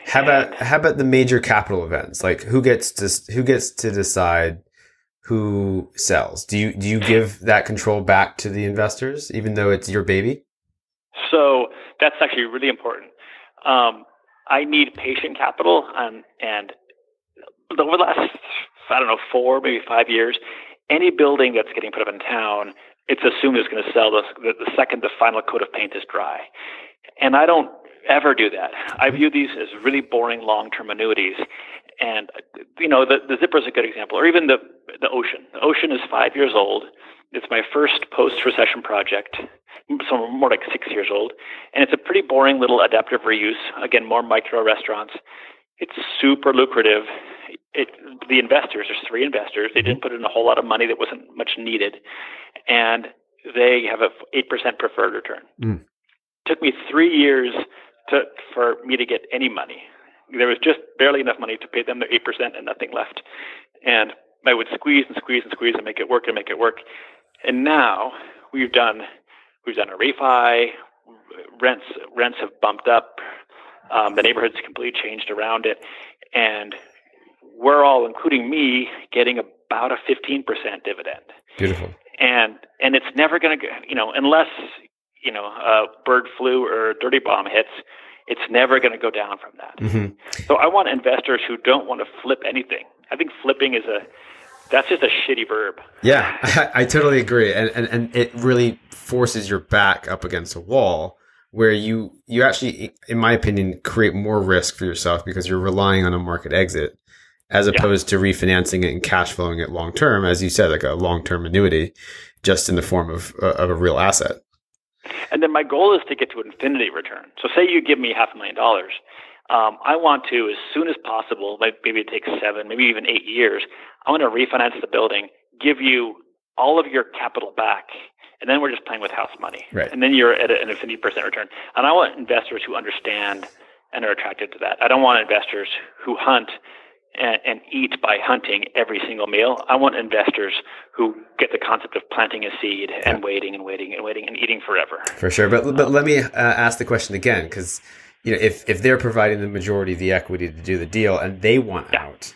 Speaker 2: How about how about the major capital events? Like who gets to who gets to decide who sells? Do you do you give that control back to the investors, even though it's your baby?
Speaker 3: So that's actually really important. Um, I need patient capital, and and over the last I don't know four maybe five years, any building that's getting put up in town, it's assumed it's going to sell the, the the second the final coat of paint is dry, and I don't ever do that. I view these as really boring long-term annuities, and you know the the zipper is a good example, or even the the ocean. The ocean is five years old. It's my first post-recession project, so more like six years old, and it's a pretty boring little adaptive reuse. Again, more micro restaurants. It's super lucrative. It, the investors, there's three investors. They didn't put in a whole lot of money that wasn't much needed, and they have a eight percent preferred return.
Speaker 2: Mm.
Speaker 3: Took me three years to for me to get any money. There was just barely enough money to pay them their eight percent and nothing left, and I would squeeze and squeeze and squeeze and make it work and make it work. And now we've done we've done a refi. Rents rents have bumped up. Um, the neighborhood's completely changed around it, and we're all, including me, getting about a 15% dividend.
Speaker 2: Beautiful.
Speaker 3: And and it's never going to, you know, unless you know a bird flu or a dirty bomb hits, it's never going to go down from that.
Speaker 2: hmm
Speaker 3: So I want investors who don't want to flip anything. I think flipping is a that's just a shitty verb.
Speaker 2: Yeah, I, I totally agree, and, and and it really forces your back up against a wall where you you actually, in my opinion, create more risk for yourself because you're relying on a market exit as
Speaker 3: Yeah.
Speaker 2: opposed to refinancing it and cash flowing it long term, as you said, like a long term annuity, just in the form of uh, of a real asset.
Speaker 3: And then my goal is to get to infinity return. So say you give me half a million dollars. Um, I want to, as soon as possible, maybe it takes seven, maybe even eight years, I want to refinance the building, give you all of your capital back, and then we're just playing with house money.
Speaker 2: Right.
Speaker 3: And then you're at an infinity percent return. And I want investors who understand and are attracted to that. I don't want investors who hunt and, and eat by hunting every single meal. I want investors who get the concept of planting a seed and waiting and waiting and waiting and eating forever.
Speaker 2: For sure, but but let me uh, ask the question again because you know if if they're providing the majority of the equity to do the deal and they want
Speaker 3: Yeah.
Speaker 2: out,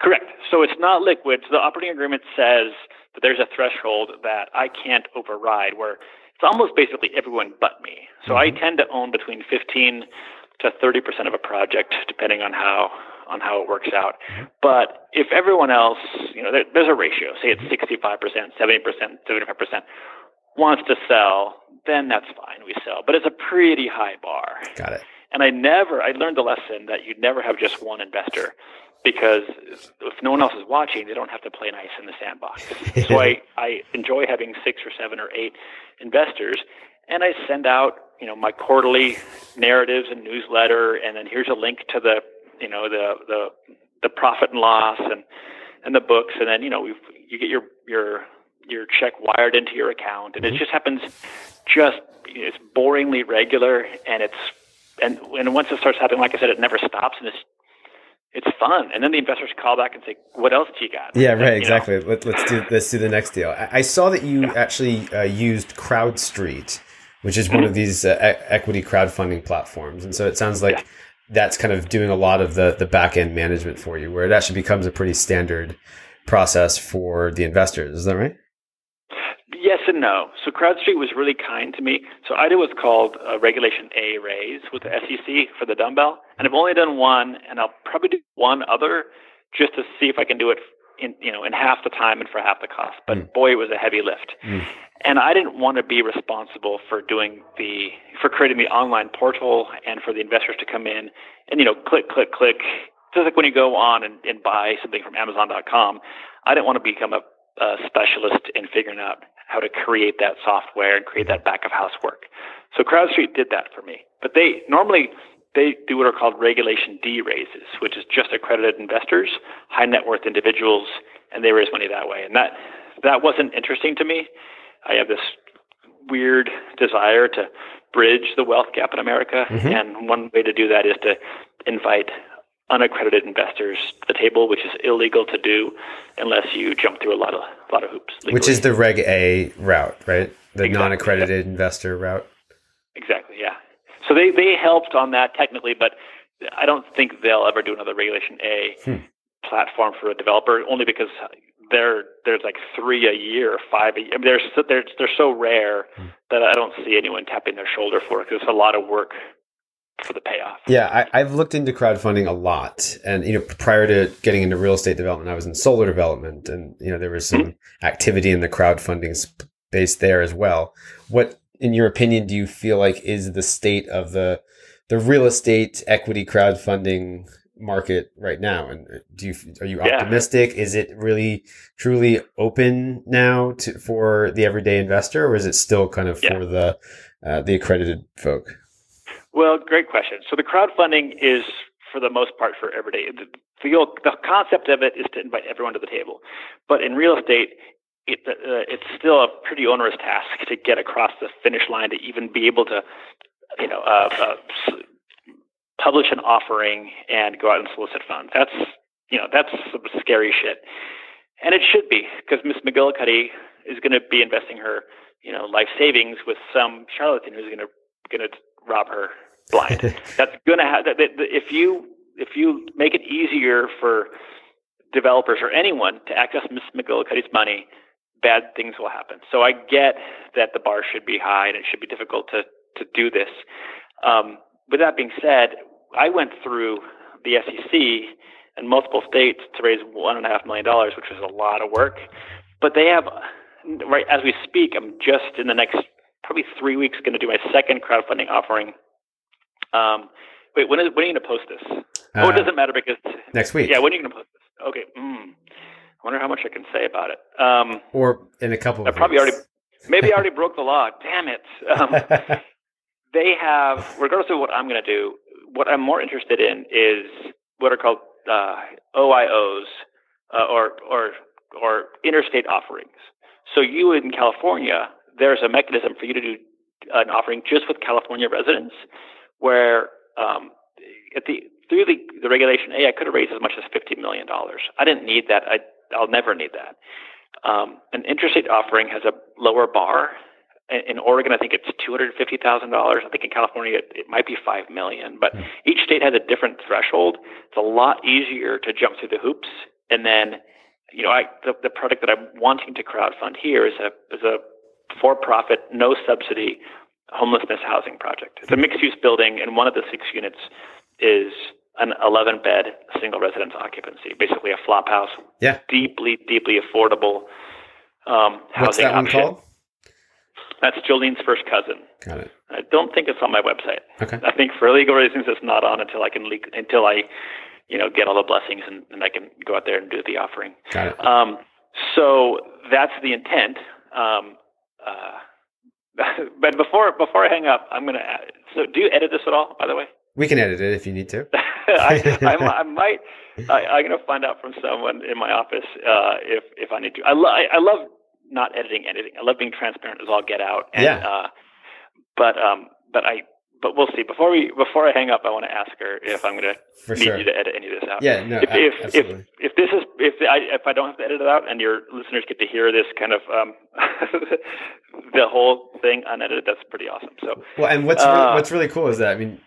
Speaker 2: Correct.
Speaker 3: So it's not liquid. So the operating agreement says that there's a threshold that I can't override where it's almost basically everyone but me. So mm-hmm. I tend to own between 15 to 30% of a project, depending on how on how it works out. Mm-hmm. But if everyone else, you know, there, there's a ratio, say it's 65%, 70%, 75%, wants to sell, then that's fine. We sell. But it's a pretty high bar.
Speaker 2: Got it.
Speaker 3: And I never, I learned the lesson that you never have just one investor because if no one else is watching, they don't have to play nice in the sandbox. so I, I enjoy having six or seven or eight investors, and I send out you know my quarterly narratives and newsletter, and then here's a link to the you know the the the profit and loss and and the books, and then you know we you get your your your check wired into your account, and mm-hmm. it just happens just it's boringly regular, and it's and and once it starts happening, like I said, it never stops, and it's it's fun. And then the investors call back and say, "What else do you got?"
Speaker 2: Yeah, right. exactly. Let, us do let's do the next deal. I, I saw that you yeah. actually uh, used CrowdStreet, which is one mm-hmm. of these uh, e- equity crowdfunding platforms, and so it sounds like yeah. that's kind of doing a lot of the the back end management for you, where it actually becomes a pretty standard process for the investors. Is that right?
Speaker 3: No. So CrowdStreet was really kind to me. So I did what's called a Regulation A raise with the SEC for the dumbbell, and I've only done one, and I'll probably do one other just to see if I can do it in you know in half the time and for half the cost. But mm. boy, it was a heavy lift. Mm. And I didn't want to be responsible for doing the for creating the online portal and for the investors to come in and you know click click click. Just like when you go on and, and buy something from Amazon.com, I didn't want to become a, a specialist in figuring out how to create that software and create that back of house work. So CrowdStreet did that for me. But they normally they do what are called regulation D raises, which is just accredited investors, high net worth individuals, and they raise money that way. And that that wasn't interesting to me. I have this weird desire to bridge the wealth gap in America, mm-hmm. and one way to do that is to invite unaccredited investors to the table, which is illegal to do unless you jump through a lot of a lot of hoops.
Speaker 2: Legally. Which is the Reg A route, right? The exactly, non-accredited yeah. investor route.
Speaker 3: Exactly. Yeah. So they they helped on that technically, but I don't think they'll ever do another Regulation A hmm. platform for a developer, only because there there's like three a year, five a year. I mean, they're they're they're so rare hmm. that I don't see anyone tapping their shoulder for it. Because it's a lot of work for the payoff.
Speaker 2: Yeah, I, have looked into crowdfunding a lot, and you know, prior to getting into real estate development, I was in solar development, and you know, there was some activity in the crowdfunding space there as well. What, in your opinion, do you feel like is the state of the the real estate equity crowdfunding market right now? And uh, do you are you optimistic? Yeah. Is it really truly open now to, for the everyday investor, or is it still kind of yeah. for the uh, the accredited folk?
Speaker 3: Well, great question. So the crowdfunding is, for the most part, for everyday. The, the, the concept of it is to invite everyone to the table, but in real estate, it, uh, it's still a pretty onerous task to get across the finish line to even be able to, you know, uh, uh, publish an offering and go out and solicit funds. That's you know that's some scary shit, and it should be because Miss McGillicuddy is going to be investing her you know life savings with some charlatan who's going to going to rob her blind. That's going to have that. If you if you make it easier for developers or anyone to access Ms. McGillicuddy's money, bad things will happen. So I get that the bar should be high and it should be difficult to to do this. Um, with that being said, I went through the SEC and multiple states to raise one and a half million dollars, which was a lot of work. But they have right as we speak. I'm just in the next probably three weeks going to do my second crowdfunding offering. Um, wait, when is when are you going to post this? Uh, oh, it uh, doesn't matter because
Speaker 2: next week.
Speaker 3: Yeah, when are you going to post this? Okay. Mm, I wonder how much I can say about it. Um,
Speaker 2: or in a couple.
Speaker 3: I probably already, maybe I already broke the law. Damn it. Um, they have, regardless of what I'm going to do, what I'm more interested in is what are called uh, OIOs uh, or or or interstate offerings. So you in California there's a mechanism for you to do an offering just with California residents, where um, at the through the, the regulation A, I could have raised as much as fifty million dollars. I didn't need that. I, I'll never need that. Um, an interstate offering has a lower bar. In Oregon, I think it's two hundred fifty thousand dollars. I think in California, it, it might be five million. But hmm. each state has a different threshold. It's a lot easier to jump through the hoops and then you know I the, the product that I'm wanting to crowdfund here is a is a for profit no subsidy homelessness housing project. It's a mixed use building, and one of the six units is an 11 bed single residence occupancy, basically a flop house.
Speaker 2: Yeah.
Speaker 3: Deeply, deeply affordable um, housing
Speaker 2: What's that
Speaker 3: option.
Speaker 2: one called?
Speaker 3: That's Jolene's first cousin.
Speaker 2: Got it.
Speaker 3: I don't think it's on my website.
Speaker 2: Okay.
Speaker 3: I think for legal reasons it's not on until I can leak, until I, you know, get all the blessings and, and I can go out there and do the offering.
Speaker 2: Got it.
Speaker 3: Um, so that's the intent. Um, but before before I hang up, I'm gonna. So do you edit this at all? By the way,
Speaker 2: We can edit it if you need to.
Speaker 3: I, I, I might. I, I'm gonna find out from someone in my office uh, if if I need to. I, lo- I, I love not editing anything. I love being transparent as all get out. And,
Speaker 2: Yeah.
Speaker 3: Uh, but um, but I. But we'll see. Before we before I hang up, I want to ask her if I'm going to need
Speaker 2: sure.
Speaker 3: you to edit any of this out.
Speaker 2: Yeah, no,
Speaker 3: if if, if
Speaker 2: absolutely.
Speaker 3: if this is if I if I don't have to edit it out and your listeners get to hear this kind of um the whole thing unedited, that's pretty awesome. So
Speaker 2: Well, and what's
Speaker 3: Uh,
Speaker 2: really, what's really cool is that I mean,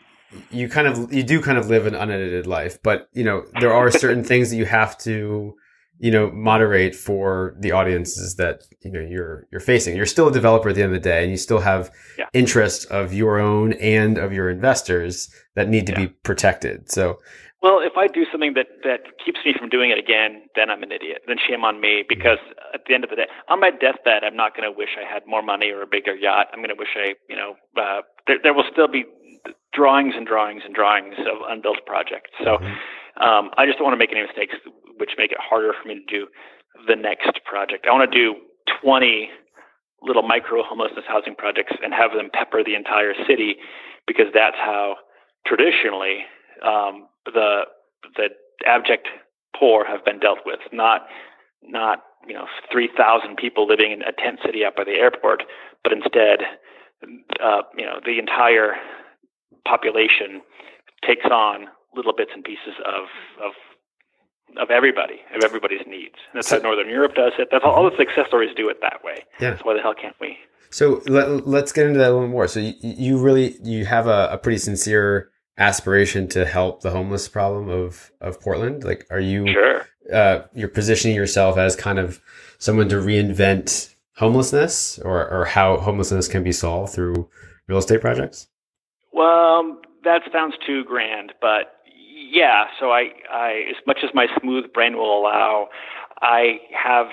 Speaker 2: you kind of you do kind of live an unedited life, but you know there are certain things that you have to you know moderate for the audiences that you know you're you're facing. You're still a developer at the end of the day, and you still have
Speaker 3: Yeah.
Speaker 2: interests of your own and of your investors that need to
Speaker 3: Yeah.
Speaker 2: be protected. So
Speaker 3: Well, if I do something that that keeps me from doing it again, then I'm an idiot. Then shame on me because at the end of the day, on my deathbed, I'm not going to wish I had more money or a bigger yacht. I'm going to wish I, you know, uh, there, there will still be drawings and drawings and drawings of unbuilt projects. So um, I just don't want to make any mistakes, which make it harder for me to do the next project. I want to do 20 little micro homelessness housing projects and have them pepper the entire city because that's how traditionally um, the the abject poor have been dealt with, not not you know three thousand people living in a tent city out by the airport, but instead, uh, you know, the entire population takes on little bits and pieces of of of everybody, of everybody's needs. And that's how Northern Europe does it. That's how all the success stories do it that way.
Speaker 2: Yeah.
Speaker 3: So why the hell can't we?
Speaker 2: So let, let's get into that a little more. So you, you really you have a, a pretty sincere aspiration to help the homeless problem of of Portland. Like, are you
Speaker 3: Sure.
Speaker 2: uh, you're positioning yourself as kind of someone to reinvent homelessness or or how homelessness can be solved through real estate projects?
Speaker 3: Well, that sounds too grand, but yeah. So I, I, as much as my smooth brain will allow, I have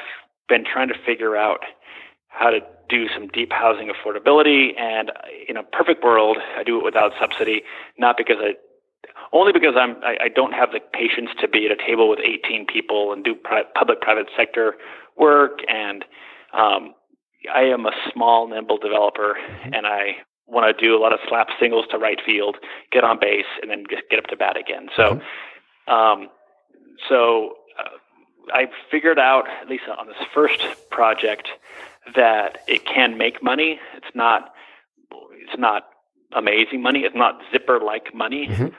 Speaker 3: been trying to figure out how to do some deep housing affordability. And in a perfect world, I do it without subsidy, not because I, only because I'm, I, I don't have the patience to be at a table with 18 people and do pri- public-private sector work. And um, I am a small, nimble developer, and I want to do a lot of slap singles to right field, get on base, and then just get up to bat again. So, um, so uh, I figured out at least on this first project that it can make money. It's not it's not amazing money. It's not zipper like money,
Speaker 2: Mhm.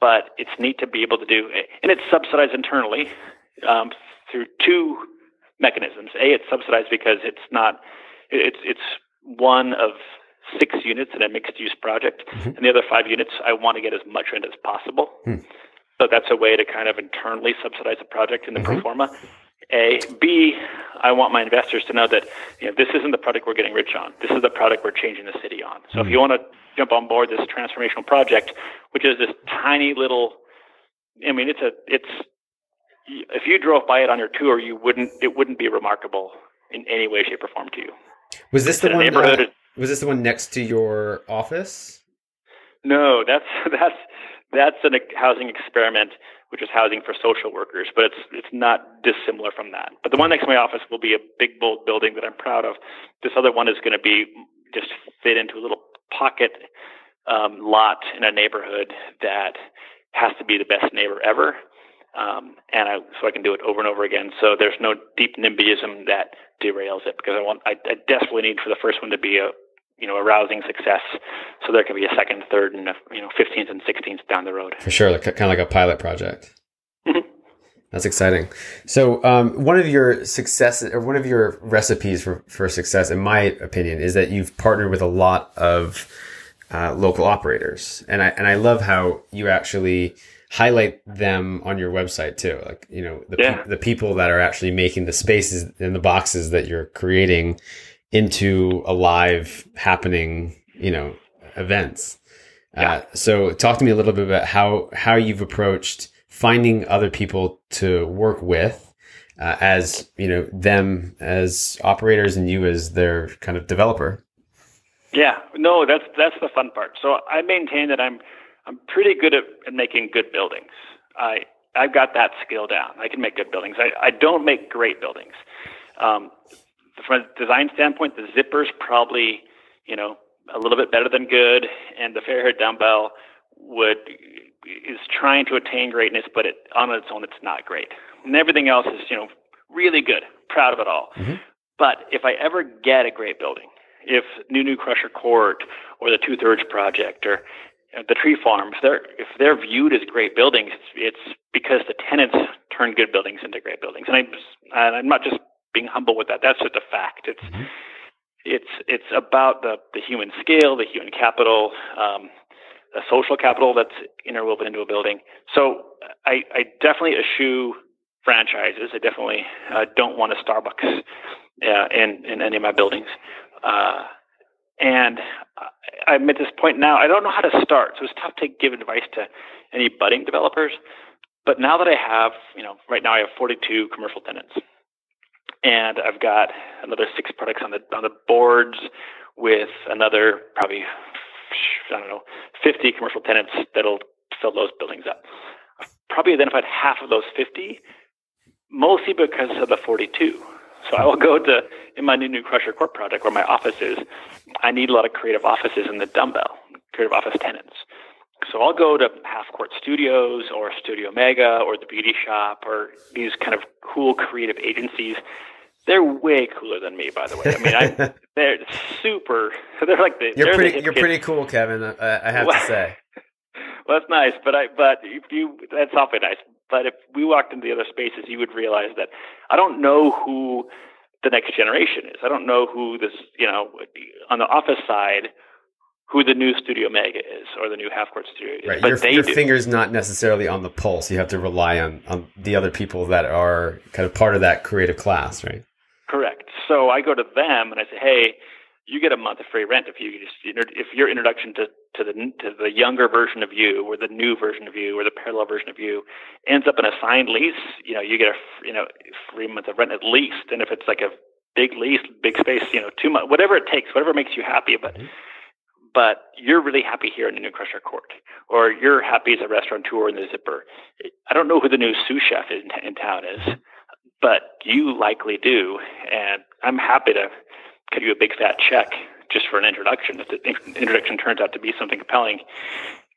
Speaker 3: but it's neat to be able to do, and it's subsidized internally um, through two mechanisms. A, it's subsidized because it's not it's it's one of six units in a mixed use project,
Speaker 2: Mhm.
Speaker 3: and the other five units I want to get as much rent as possible.
Speaker 2: Hmm.
Speaker 3: So that's a way to kind of internally subsidize the project in the pro
Speaker 2: Mhm.
Speaker 3: forma. A, B, I want my investors to know that you know this isn't the product we're getting rich on. This is the product we're changing the city on. So if you want to jump on board this transformational project, which is this tiny little, I mean, it's a it's if you drove by it on your tour, you wouldn't it wouldn't be remarkable in any way, shape, or form to you.
Speaker 2: Was this
Speaker 3: It's
Speaker 2: the one?
Speaker 3: neighborhood.
Speaker 2: uh, was this the one next to your office?
Speaker 3: No, that's that's that's an a housing experiment, which is housing for social workers, but it's it's not dissimilar from that. But the one next to my office will be a big bold building that I'm proud of. This other one is going to be just fit into a little pocket um, lot in a neighborhood that has to be the best neighbor ever. Um, and I, so I can do it over and over again. So there's no deep NIMBYism that derails it because I want, I, I desperately need for the first one to be a, you know, arousing success. So there can be a second, third, and a, you know, 15th and 16th down the road.
Speaker 2: For sure, like, kind of like a pilot project.
Speaker 3: Mhm.
Speaker 2: That's exciting. So, um, one of your successes, or one of your recipes for, for success, in my opinion, is that you've partnered with a lot of uh, local operators, and I and I love how you actually highlight them on your website too. Like, you know, the,
Speaker 3: Yeah.
Speaker 2: pe- the people that are actually making the spaces and the boxes that you're creating into a live happening, you know, events.
Speaker 3: Yeah.
Speaker 2: Uh, so talk to me a little bit about how, how you've approached finding other people to work with uh, as, you know, them as operators and you as their kind of developer.
Speaker 3: Yeah, no, that's that's the fun part. So I maintain that I'm I'm pretty good at, at making good buildings. I I've got that skill down. I can make good buildings. I, I don't make great buildings. Um, from a design standpoint, the zipper's probably you know a little bit better than good, and the Fair-Haired dumbbell would is trying to attain greatness, but it, on its own, it's not great. And everything else is you know really good. Proud of it all.
Speaker 2: Mhm.
Speaker 3: But if I ever get a great building, if New New Crusher Court or the Two Thirds Project or the Tree Farm, if they're if they're viewed as great buildings, it's, it's because the tenants turn good buildings into great buildings. And I'm and I'm not just being humble with that. That's just a fact. It's
Speaker 2: Mhm.
Speaker 3: it's it's about the the human scale, the human capital, um, the social capital that's interwoven into a building. So I, I definitely eschew franchises. I definitely uh, don't want a Starbucks uh, in in any of my buildings. Uh, and I'm at this point now. I don't know how to start, so it's tough to give advice to any budding developers. But now that I have, you know, right now I have 42 commercial tenants, and I've got another six products on the on the boards with another probably I don't know 50 commercial tenants that'll fill those buildings up. I've probably identified half of those 50, mostly because of the 42. So I will go to in my new new Crusher Court project where my office is. I need a lot of creative offices in the dumbbell, creative office tenants. So I'll go to Half Court Studios or Studio Mega or the Beauty Shop or these kind of cool creative agencies. They're way cooler than me, by the way. I mean, I, they're super. They're like the.
Speaker 2: You're
Speaker 3: they're the
Speaker 2: pretty. You're
Speaker 3: kids.
Speaker 2: pretty cool, Kevin. Uh, I have to say.
Speaker 3: Well, that's nice, but I but if you that's awfully nice. But if we walked into the other spaces, you would realize that I don't know who the next generation is. I don't know who this you know on the office side who the new Studio Mega is or the new Half Court Studio is.
Speaker 2: Right.
Speaker 3: But
Speaker 2: Your,
Speaker 3: they
Speaker 2: your
Speaker 3: do.
Speaker 2: finger's not necessarily on the pulse. You have to rely on on the other people that are kind of part of that creative class, right?
Speaker 3: Correct. So I go to them and I say, hey, you get a month of free rent if you just if your introduction to to the to the younger version of you or the new version of you or the parallel version of you ends up in a signed lease. You know, you get a you know free month of rent at least, and if it's like a big lease, big space, you know, two months, whatever it takes, whatever makes you happy. But mm-hmm. But you're really happy here in the New Crusher Court, or you're happy as a restaurateur in the Zipper. I don't know who the new sous chef in, in town is, but you likely do, and I'm happy to cut you a big fat check just for an introduction. If the introduction turns out to be something compelling,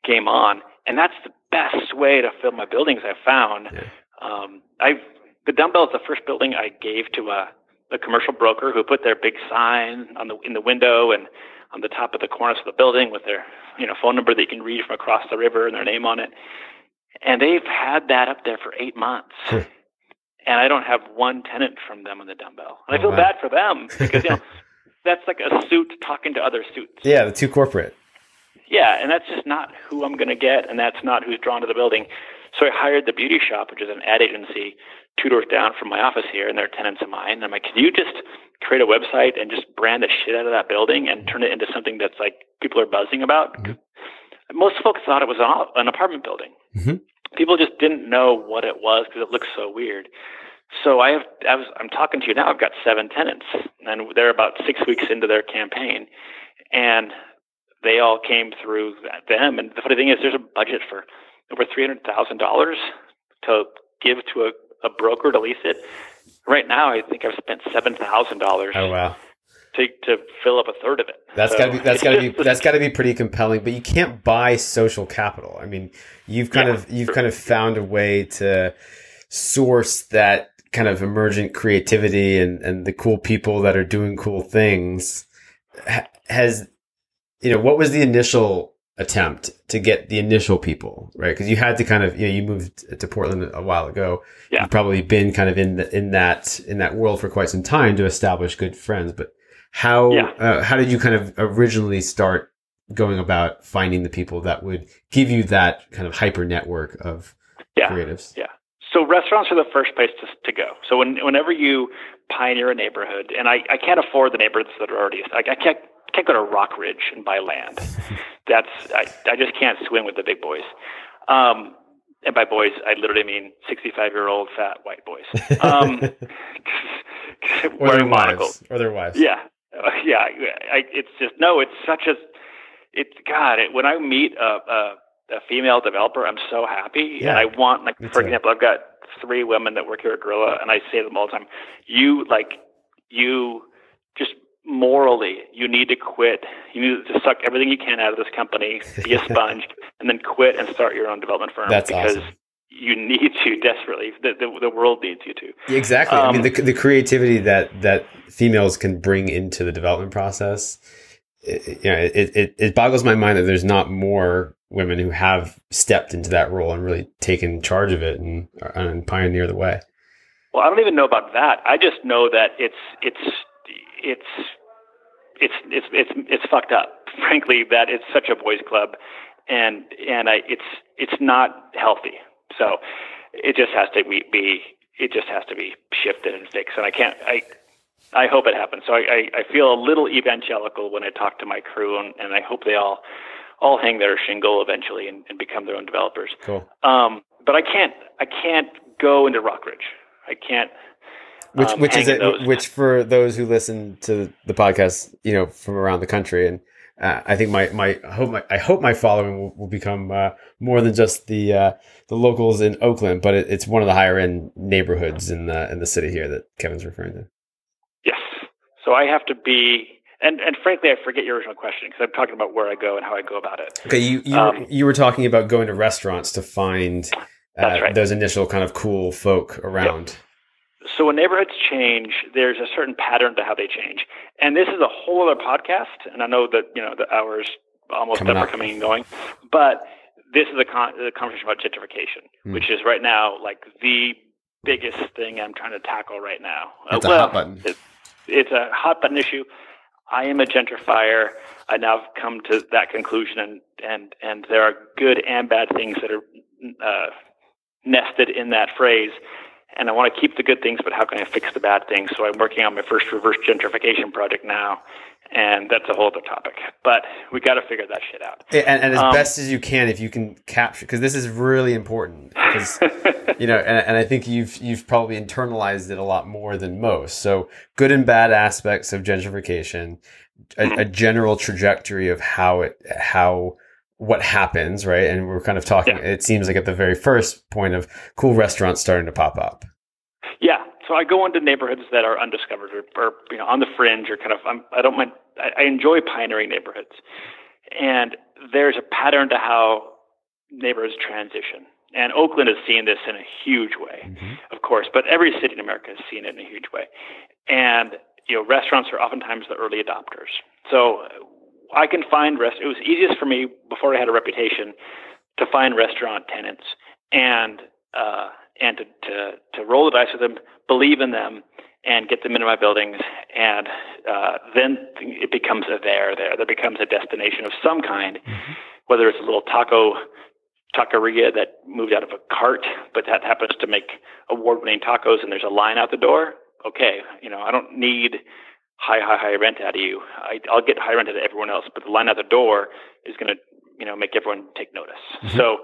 Speaker 3: game on. And that's the best way to fill my buildings I've found.
Speaker 2: Yeah.
Speaker 3: Um, I've the dumbbell is the first building I gave to a, a commercial broker who put their big sign on the in the window and on the top of the cornice of the building with their you know phone number that you can read from across the river and their name on it. And they've had that up there for eight months.
Speaker 2: Hmm.
Speaker 3: and I don't have one tenant from them on the dumbbell. And I
Speaker 2: Oh,
Speaker 3: feel
Speaker 2: wow.
Speaker 3: bad for them because you know that's like a suit talking to other suits.
Speaker 2: Yeah, the two corporate.
Speaker 3: Yeah, and that's just not who I'm going to get, and that's not who's drawn to the building. So I hired the Beauty Shop, which is an ad agency two doors down from my office here, and they're tenants of mine. And I'm like, can you just create a website and just brand the shit out of that building and turn it into something that's like people are buzzing about?
Speaker 2: Mhm.
Speaker 3: Most folks thought it was an, an apartment building.
Speaker 2: Mhm.
Speaker 3: People just didn't know what it was because it looks so weird. So I have, I was, I'm talking to you now. I've got seven tenants, and they're about six weeks into their campaign, and they all came through them. And the funny thing is, there's a budget for over three hundred thousand dollars to give to a, a broker to lease it. Right now, I think I've spent seven thousand dollars
Speaker 2: Oh wow.
Speaker 3: to to fill up a third of it.
Speaker 2: That's
Speaker 3: So
Speaker 2: gotta be that's gotta be that's gotta be pretty compelling. But you can't buy social capital. I mean, you've kind
Speaker 3: Yeah,
Speaker 2: of you've kind of found a way to source that kind of emergent creativity and and the cool people that are doing cool things. Has you know what was the initial attempt to get the initial people right? Because you had to kind of you know you moved to Portland a while ago.
Speaker 3: Yeah.
Speaker 2: You've probably been kind of in the, in that in that world for quite some time to establish good friends, but how
Speaker 3: Yeah.
Speaker 2: uh, how did you kind of originally start going about finding the people that would give you that kind of hyper network of
Speaker 3: yeah.
Speaker 2: creatives?
Speaker 3: Yeah. So restaurants are the first place to, to go. So when, whenever you pioneer a neighborhood, and I, I can't afford the neighborhoods that are already, I, I can't can't go to Rockridge and buy land. That's I, I just can't swim with the big boys. Um, and by boys, I literally mean 65 year old fat white boys. Um,
Speaker 2: or their wives. Or their wives.
Speaker 3: Yeah. Uh, yeah. I, it's just, no, it's such a, it's, God, it, when I meet a, a, a female developer, I'm so happy. Yeah. And I want, like, for example, I've got three women that work here at Guerrilla, and I say to them all the time, you, like, you morally, you need to quit. You need to suck everything you can out of this company, be a sponge, and then quit and start your own development firm.
Speaker 2: That's
Speaker 3: because
Speaker 2: awesome.
Speaker 3: you need to desperately. The, the, the world needs you to.
Speaker 2: Exactly. Um, I mean, um, the, the creativity that, that females can bring into the development process. It, you know, it, it, it boggles my mind that there's not more women who have stepped into that role and really taken charge of it and, and pioneer the way.
Speaker 3: Well, I don't even know about that. I just know that it's it's it's it's it's it's it's fucked up. Frankly, that it's such a boys' club, and and I, it's it's not healthy. So it just has to be, be it just has to be shifted and fixed. And I can't I I hope it happens. So I, I, I feel a little evangelical when I talk to my crew, and, and I hope they all all hang their shingle eventually and, and become their own developers.
Speaker 2: Cool.
Speaker 3: Um, but I can't I can't go into Rockridge. I can't
Speaker 2: which um, which is it, which for those who listen to the podcast, you know, from around the country, and uh, I think my my I hope my I hope my following will, will become uh, more than just the uh, the locals in Oakland, but it, it's one of the higher end neighborhoods in the in the city here that Kevin's referring to.
Speaker 3: Yes, so I have to be. And, and frankly, I forget your original question because I'm talking about where I go and how I go about it.
Speaker 2: Okay, you you, um, were, you were talking about going to restaurants to find uh, right. those initial kind of cool folk around. Yep.
Speaker 3: So when neighborhoods change, there's a certain pattern to how they change. And this is a whole other podcast. And I know that, you know, the hours almost coming up coming and going. But this is a, con- a conversation about gentrification, mm. which is right now like the biggest thing I'm trying to tackle right now.
Speaker 2: It's uh, a hot button.
Speaker 3: It's, it's a hot button issue. I am a gentrifier. I now have come to that conclusion, and and and there are good and bad things that are uh, nested in that phrase and I want to keep the good things, but how can I fix the bad things? So I'm working on my first reverse gentrification project now, and that's a whole other topic. But we got to figure that shit out.
Speaker 2: And, and as um, best as you can, if you can capture, because this is really important. Because you know, and, and I think you've you've probably internalized it a lot more than most. So good and bad aspects of gentrification, a, a general trajectory of how it how what happens, right? And we're kind of talking, yeah. it seems like at the very first point of cool restaurants starting to pop up.
Speaker 3: Yeah. So I go into neighborhoods that are undiscovered or, or you know, on the fringe or kind of, I'm, I don't mind, I, I enjoy pioneering neighborhoods. And there's a pattern to how neighborhoods transition. And Oakland has seen this in a huge way, mm-hmm. of course, but every city in America has seen it in a huge way. And, you know, restaurants are oftentimes the early adopters. So I can find rest. It was easiest for me before I had a reputation to find restaurant tenants and uh, and to, to to roll the dice with them, believe in them, and get them into my buildings. And uh, then it becomes a there there. There becomes a destination of some kind, mm-hmm. whether it's a little taco taqueria that moved out of a cart, but that happens to make award-winning tacos, and there's a line out the door. Okay, you know I don't need high, high, high rent out of you. I, I'll get high rent out of everyone else, but the line out the door is going to, you know, make everyone take notice. Mm-hmm. So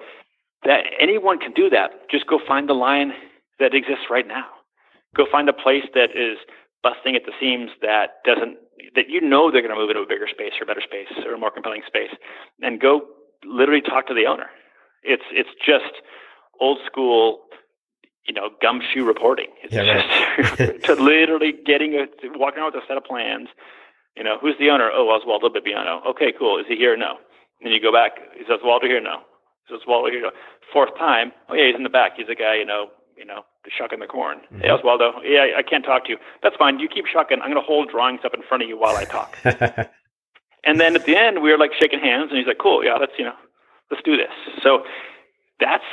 Speaker 3: that anyone can do that. Just go find the line that exists right now. Go find a place that is busting at the seams that doesn't that you know they're going to move into a bigger space or a better space or a more compelling space, and go literally talk to the owner. It's it's just old school you know, gumshoe reporting. It's yeah, right. to literally getting a, walking around with a set of plans. You know, who's the owner? Oh, Oswaldo Bibiano. Okay, cool. Is he here? No. And then you go back. Is Oswaldo here? No. Is Oswaldo here? No. Fourth time. Oh yeah, he's in the back. He's a guy. You know, you know, shucking the corn. Mm-hmm. Hey, Oswaldo. Yeah, I can't talk to you. That's fine. You keep shucking. I'm going to hold drawings up in front of you while I talk. and then at the end, we were like shaking hands, and he's like, "Cool, yeah, let's you know, let's do this." So that's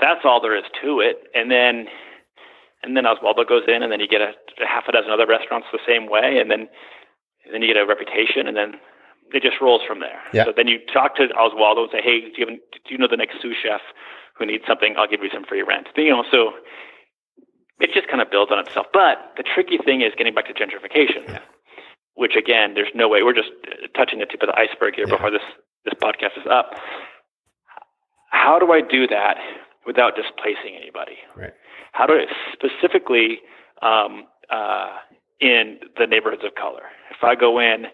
Speaker 3: that's all there is to it. And then and then Oswaldo goes in, and then you get a, a half a dozen other restaurants the same way, and then and then you get a reputation, and then it just rolls from there.
Speaker 2: Yeah.
Speaker 3: So then you talk to Oswaldo and say, hey, do you, have, do you know the next sous chef who needs something? I'll give you some free rent. You know, so it just kind of builds on itself. But the tricky thing is getting back to gentrification, yeah. which again, there's no way. We're just touching the tip of the iceberg here yeah. before this this podcast is up. How do I do that without displacing anybody?
Speaker 2: Right.
Speaker 3: How do I specifically um, uh, in the neighborhoods of color? If I go in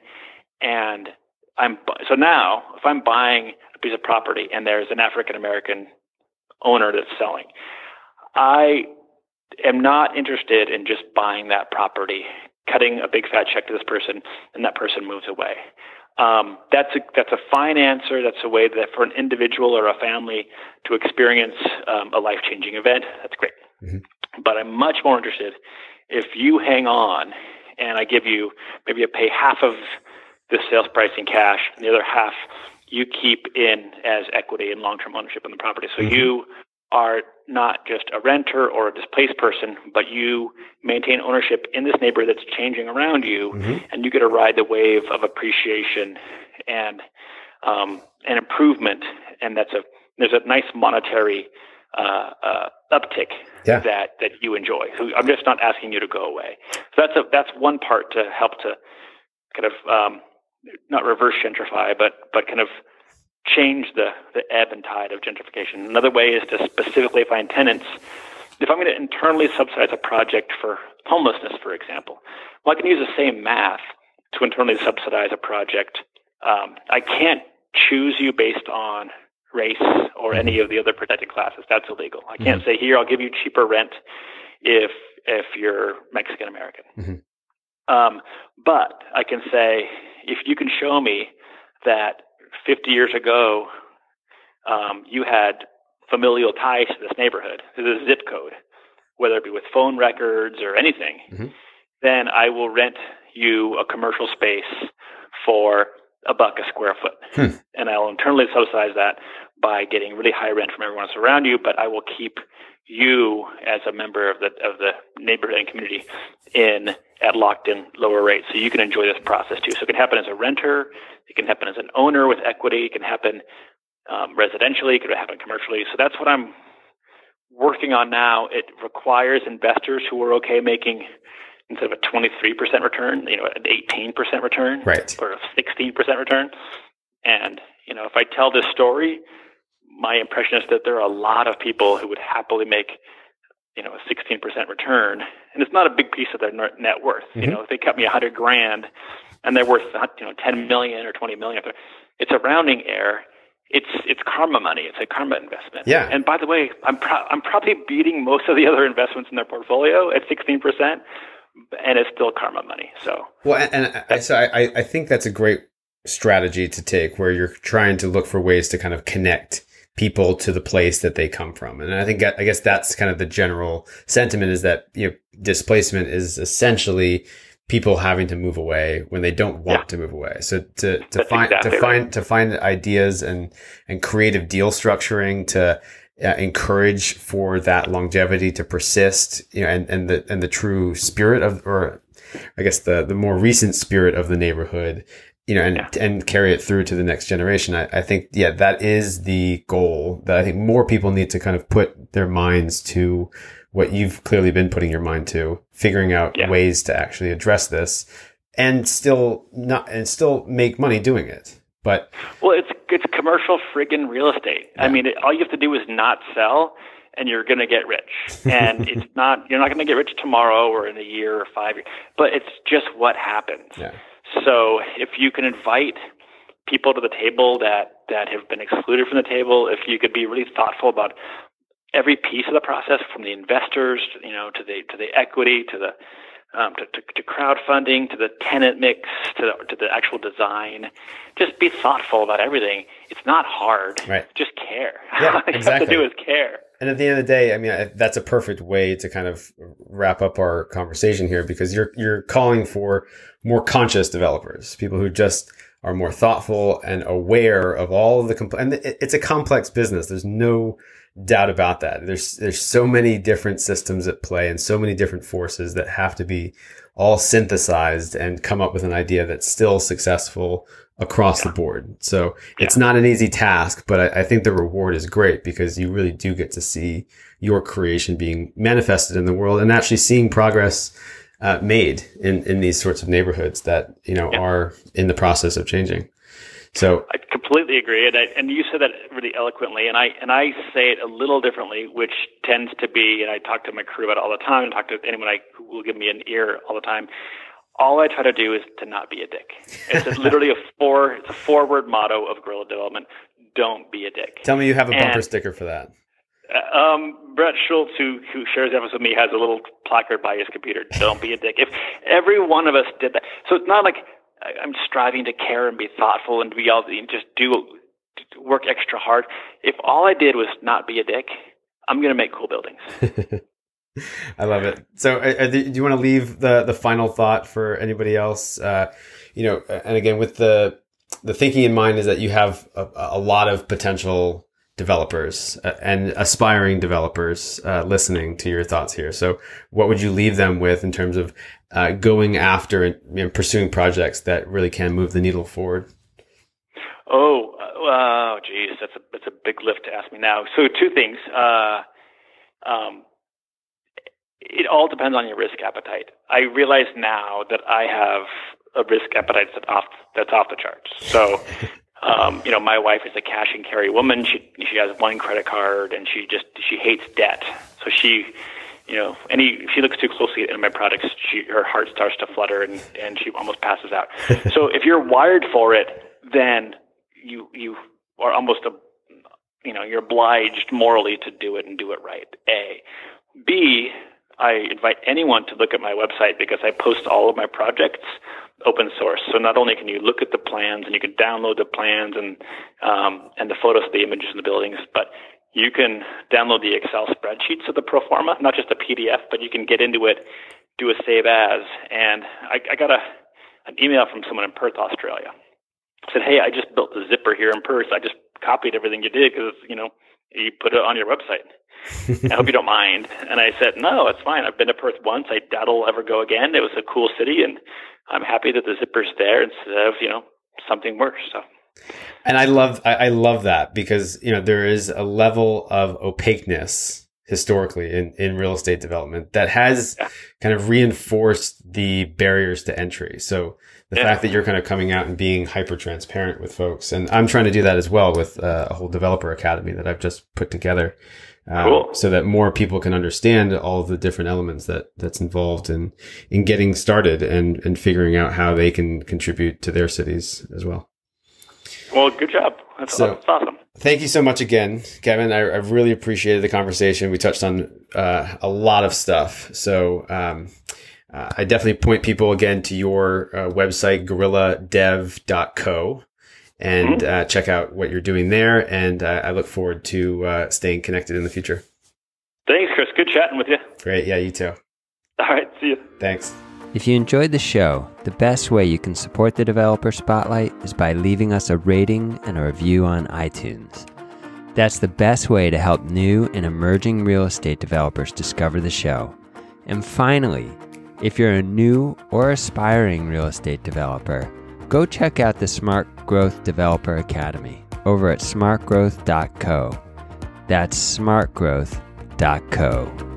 Speaker 3: and I'm so now, if I'm buying a piece of property and there's an African American owner that's selling, I am not interested in just buying that property, cutting a big fat check to this person, and that person moves away. Um, that's a that's a fine answer. That's a way that for an individual or a family to experience um, a life changing event. That's great. Mm-hmm. But I'm much more interested if you hang on and I give you maybe you pay half of the sales price in cash, and the other half you keep in as equity and long term ownership in the property. So mm-hmm. you are not just a renter or a displaced person, but you maintain ownership in this neighborhood that's changing around you, mm-hmm. and you get to ride the wave of appreciation and um, and improvement. And that's a there's a nice monetary uh, uh, uptick yeah. that that you enjoy. So I'm just not asking you to go away. So that's a that's one part to help to kind of um, not reverse gentrify, but but kind of change the, the ebb and tide of gentrification. Another way is to specifically find tenants. If I'm going to internally subsidize a project for homelessness, for example, well, I can use the same math to internally subsidize a project. Um, I can't choose you based on race or any of the other protected classes. That's illegal. I can't mm-hmm. say here I'll give you cheaper rent if if you're Mexican American. Mm-hmm. Um, but I can say if you can show me that 50 years ago, um, you had familial ties to this neighborhood, to this zip code, whether it be with phone records or anything, mm-hmm. then I will rent you a commercial space for a buck a square foot. Hmm. And I'll internally subsidize that by getting really high rent from everyone else around you, but I will keep you as a member of the of the neighborhood and community in at locked in lower rates so you can enjoy this process too. So it can happen as a renter, it can happen as an owner with equity, it can happen um, residentially, it can happen commercially. So that's what I'm working on now. It requires investors who are okay making instead of a 23% return, you know, an 18% return
Speaker 2: right.
Speaker 3: or a 16% return. And, you know, if I tell this story, my impression is that there are a lot of people who would happily make you know a 16% return and it's not a big piece of their net worth. Mm-hmm. you know if they cut me a 100 grand and they're worth you know 10 million or 20 million it's a rounding error. It's it's karma money. It's a karma investment.
Speaker 2: Yeah.
Speaker 3: And by the way i'm pro- i'm probably beating most of the other investments in their portfolio at 16% and it's still karma money so.
Speaker 2: Well and, and I, so I, I think that's a great strategy to take where you're trying to look for ways to kind of connect people to the place that they come from. And I think, I guess that's kind of the general sentiment is that, you know, displacement is essentially people having to move away when they don't want yeah. to move away. So to, to that's find, exactly to find, right. to find ideas and, and creative deal structuring to, uh, encourage for that longevity to persist, you know, and, and the, and the true spirit of, or I guess the, the more recent spirit of the neighborhood you know, and yeah. and carry it through to the next generation. I, I think, yeah, that is the goal that I think more people need to kind of put their minds to what you've clearly been putting your mind to, figuring out yeah. ways to actually address this and still not, and still make money doing it. But
Speaker 3: well, it's, it's commercial friggin' real estate. Yeah. I mean, it, all you have to do is not sell and you're going to get rich. And it's not, you're not going to get rich tomorrow or in a year or five years, but it's just what happens. So if you can invite people to the table that that have been excluded from the table, if you could be really thoughtful about every piece of the process, from the investors, you know, to the to the equity, to the um, to, to, to, crowdfunding, to the tenant mix, to the, to the actual design. Just be thoughtful about everything. It's not hard.
Speaker 2: Right.
Speaker 3: Just care.
Speaker 2: Yeah,
Speaker 3: All you
Speaker 2: exactly.
Speaker 3: have to do is care.
Speaker 2: And at the end of the day, I mean, that's a perfect way to kind of wrap up our conversation here because you're you're calling for more conscious developers, people who just are more thoughtful and aware of all of the compl- and it's a complex business. There's no doubt about that. There's there's so many different systems at play and so many different forces that have to be all synthesized and come up with an idea that's still successful across yeah. the board. So yeah. it's not an easy task, but I, I, think the reward is great because you really do get to see your creation being manifested in the world and actually seeing progress uh, made in, in these sorts of neighborhoods that, you know, yeah. are in the process of changing. So
Speaker 3: I completely agree, and I, and you said that really eloquently, and I and I say it a little differently, which tends to be, and I talk to my crew about it all the time, and talk to anyone I, who will give me an ear all the time. All I try to do is to not be a dick. It's literally a four, it's a four-word motto of guerrilla development: don't be a dick.
Speaker 2: Tell me you have a bumper and, sticker for that.
Speaker 3: Uh, um, Brett Schultz, who who shares office with me, has a little placard by his computer. Don't be a dick. If every one of us did that, so it's not like I'm striving to care and be thoughtful and be all and just do work extra hard. If all I did was not be a dick, I'm going to make cool buildings.
Speaker 2: I love it. So, uh, do you want to leave the the final thought for anybody else? Uh, you know, and again, with the the thinking in mind is that you have a, a lot of potential developers uh, and aspiring developers uh, listening to your thoughts here. So, what would you leave them with in terms of uh, going after and you know, pursuing projects that really can move the needle forward?
Speaker 3: Oh, uh, oh, geez, that's a that's a big lift to ask me now. So two things. Uh, um, it all depends on your risk appetite. I realize now that I have a risk appetite that's off that's off the charts. So, um, you know, my wife is a cash and carry woman. She she has one credit card and she just she hates debt. So she you know, any if she looks too closely at my products, she, her heart starts to flutter and, and she almost passes out. so if you're wired for it, then you you are almost a you know you're obliged morally to do it and do it right. A, B. I invite anyone to look at my website because I post all of my projects open source. So not only can you look at the plans and you can download the plans and um, and the photos of the images of the buildings, but you can download the Excel spreadsheets of the pro forma, not just a PDF, but you can get into it, do a save as. And I, I got a an email from someone in Perth, Australia. Said, "Hey, I just built the zipper here in Perth. I just copied everything you did because you know you put it on your website. I hope you don't mind." And I said, "No, it's fine. I've been to Perth once. I doubt I'll ever go again. It was a cool city, and I'm happy that the zipper's there instead of you know something worse." So.
Speaker 2: And I love I, I love that because you know there is a level of opaqueness historically in, in real estate development that has yeah. kind of reinforced the barriers to entry. So the yeah. fact that you're kind of coming out and being hyper transparent with folks, and I'm trying to do that as well with uh, a whole developer academy that I've just put together. Um, cool. so that more people can understand all the different elements that that's involved in in getting started and and figuring out how they can contribute to their cities as well.
Speaker 3: Well, good job. That's, so, that's awesome.
Speaker 2: Thank you so much again, Kevin. I, I really appreciated the conversation. We touched on uh, a lot of stuff. So um, uh, I definitely point people again to your uh, website, guerrilladev.co, and mm-hmm. Uh, check out what you're doing there. And uh, I look forward to uh, staying connected in the future.
Speaker 3: Thanks, Chris. Good chatting with you.
Speaker 2: Great. Yeah, you too.
Speaker 3: All right. See you.
Speaker 2: Thanks.
Speaker 1: If you enjoyed the show, the best way you can support the Developer Spotlight is by leaving us a rating and a review on iTunes. That's the best way to help new and emerging real estate developers discover the show. And finally, if you're a new or aspiring real estate developer, go check out the Smart Growth Developer Academy over at smartgrowth.co. That's smartgrowth.co.